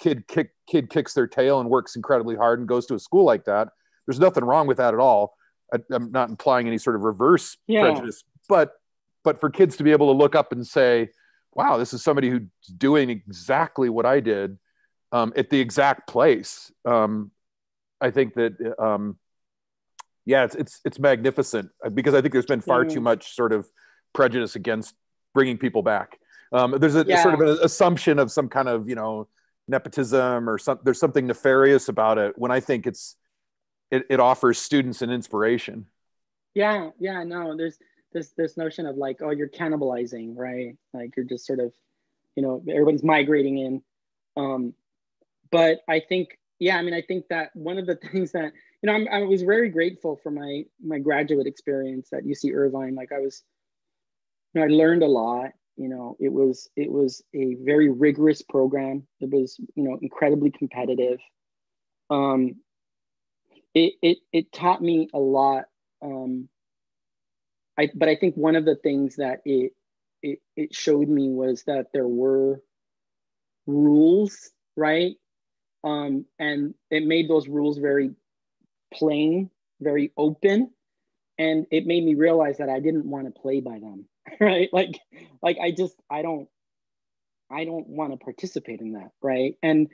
Speaker 8: kid kick kid kicks their tail and works incredibly hard and goes to a school like that. There's nothing wrong with that at all. I, am not implying any sort of reverse yeah. prejudice but but for kids to be able to look up and say wow this is somebody who's doing exactly what i did um, at the exact place um, i think that um, yeah it's, it's it's magnificent uh, because i think there's been far too much sort of prejudice against bringing people back um, there's a, yeah. sort of an assumption of some kind of you know nepotism or some, there's something nefarious about it when I think it's it, it offers students an inspiration.
Speaker 1: Yeah, yeah, no, there's this this notion of like, oh, you're cannibalizing, right? Like you're just sort of, you know, everybody's migrating in. Um, but I think, yeah, I mean, I think that one of the things that you know, I'm, I was very grateful for my my graduate experience at UC Irvine. Like I was, you know, I learned a lot you know it was it was a very rigorous program. It was you know incredibly competitive. Um it it, it taught me a lot um I but I think one of the things that it it, it showed me was that there were rules, right? Um, and it made those rules very plain, very open, and it made me realize that I didn't want to play by them, right? Like, like I just I don't I don't want to participate in that, right? And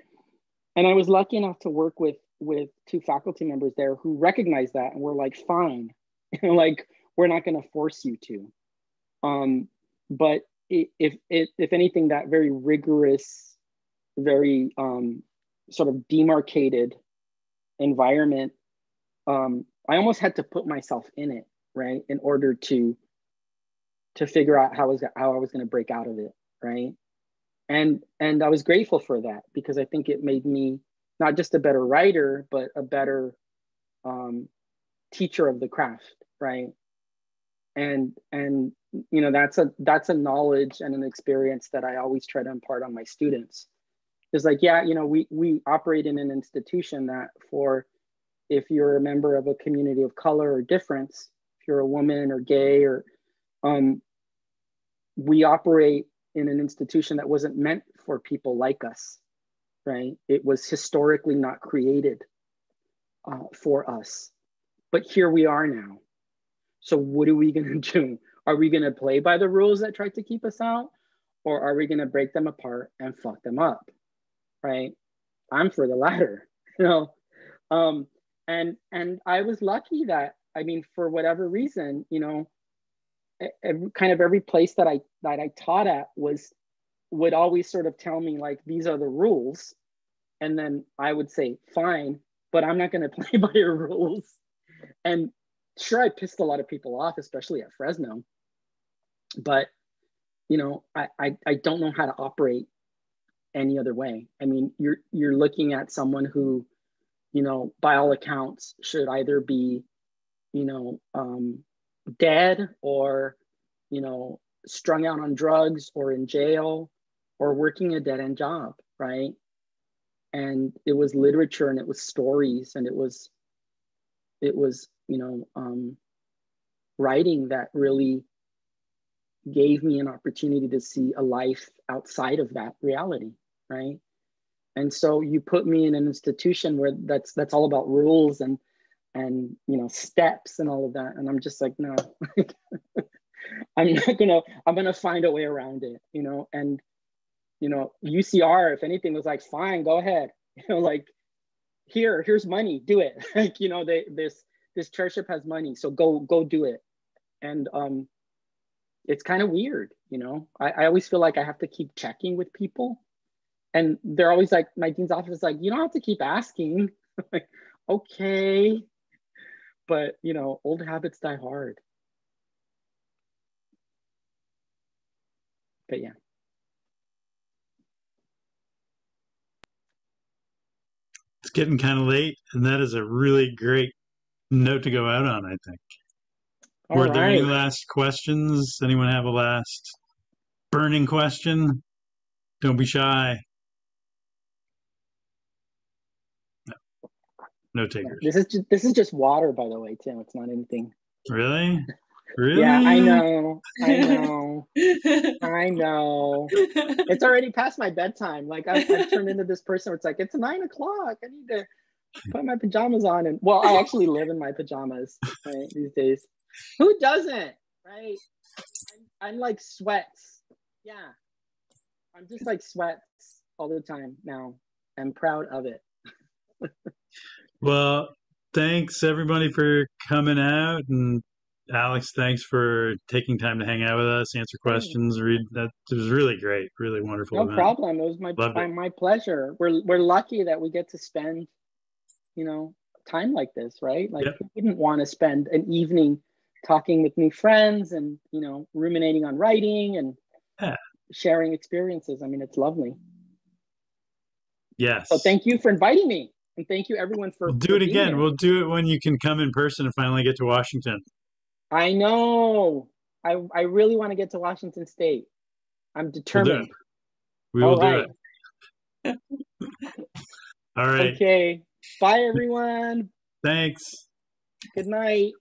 Speaker 1: and I was lucky enough to work with with two faculty members there who recognized that and were like, fine, like we're not going to force you to. Um, but if, if if anything, that very rigorous, very um, sort of demarcated environment, um, I almost had to put myself in it, right, in order to to figure out how I was how I was going to break out of it, right? And and i was grateful for that because i think it made me not just a better writer but a better um, teacher of the craft right? And and you know that's a that's a knowledge and an experience that i always try to impart on my students. It's like yeah you know we we operate in an institution that for if you're a member of a community of color or difference if you're a woman or gay or um, we operate in an institution that wasn't meant for people like us, right? It was historically not created uh, for us. But here we are now. So, what are we going to do? Are we going to play by the rules that tried to keep us out? Or are we going to break them apart and fuck them up? Right? I'm for the latter, you know? Um, and and I was lucky that I mean, for whatever reason, you know, every, kind of every place that I that I taught at was would always sort of tell me like these are the rules, and then I would say fine, but I'm not going to play by your rules. And sure, I pissed a lot of people off, especially at Fresno. But you know, I I, I don't know how to operate any other way. I mean, you're you're looking at someone who, you know, by all accounts should either be, you know, um, dead or you know strung out on drugs or in jail or working a dead end job right? And it was literature and it was stories and it was it was you know um, writing that really gave me an opportunity to see a life outside of that reality right? And so you put me in an institution where that's that's all about rules and and you know steps and all of that. And i'm just like no i'm not gonna i'm gonna find a way around it you know? And you know ucr if anything was like fine go ahead. You know like here here's money do it. Like you know they this this chairship has money so go go do it. And um it's kind of weird you know? I, I always feel like i have to keep checking with people. And they're always like my dean's office is like you don't have to keep asking. Like okay but you know, old habits die hard. But yeah.
Speaker 2: It's getting kind of late, and that is a really great note to go out on, I think. All Were right. there any last questions? Anyone have a last burning question? Don't be shy. No takers.
Speaker 1: This is just, this is just water, by the way, Tim. It's not anything.
Speaker 2: Really? Really?
Speaker 1: Yeah, I know. I know. I know. It's already past my bedtime. Like I've, I've, turned into this person where it's like it's nine o'clock. I need to put my pajamas on, and well, I actually live in my pajamas right, these days. Who doesn't? Right? I'm, I'm like sweats. Yeah, I'm just like sweats all the time now. I'm proud of it.
Speaker 2: Well, thanks everybody for coming out and Alex, thanks for taking time to hang out with us, answer questions, read that. It was really great, really wonderful.
Speaker 1: No
Speaker 2: event.
Speaker 1: problem. It was my my, my pleasure. We're we're lucky that we get to spend, you know, time like this, right? Like, yep. wouldn't want to spend an evening talking with new friends and you know, ruminating on writing and yeah. sharing experiences? I mean, it's lovely.
Speaker 2: Yes.
Speaker 1: So thank you for inviting me. And thank you everyone for
Speaker 2: we'll do it again. We'll do it when you can come in person and finally get to Washington.
Speaker 1: I know. I I really want to get to Washington State. I'm determined.
Speaker 2: We'll we will do it. All right.
Speaker 1: Okay. Bye everyone.
Speaker 2: Thanks.
Speaker 1: Good night.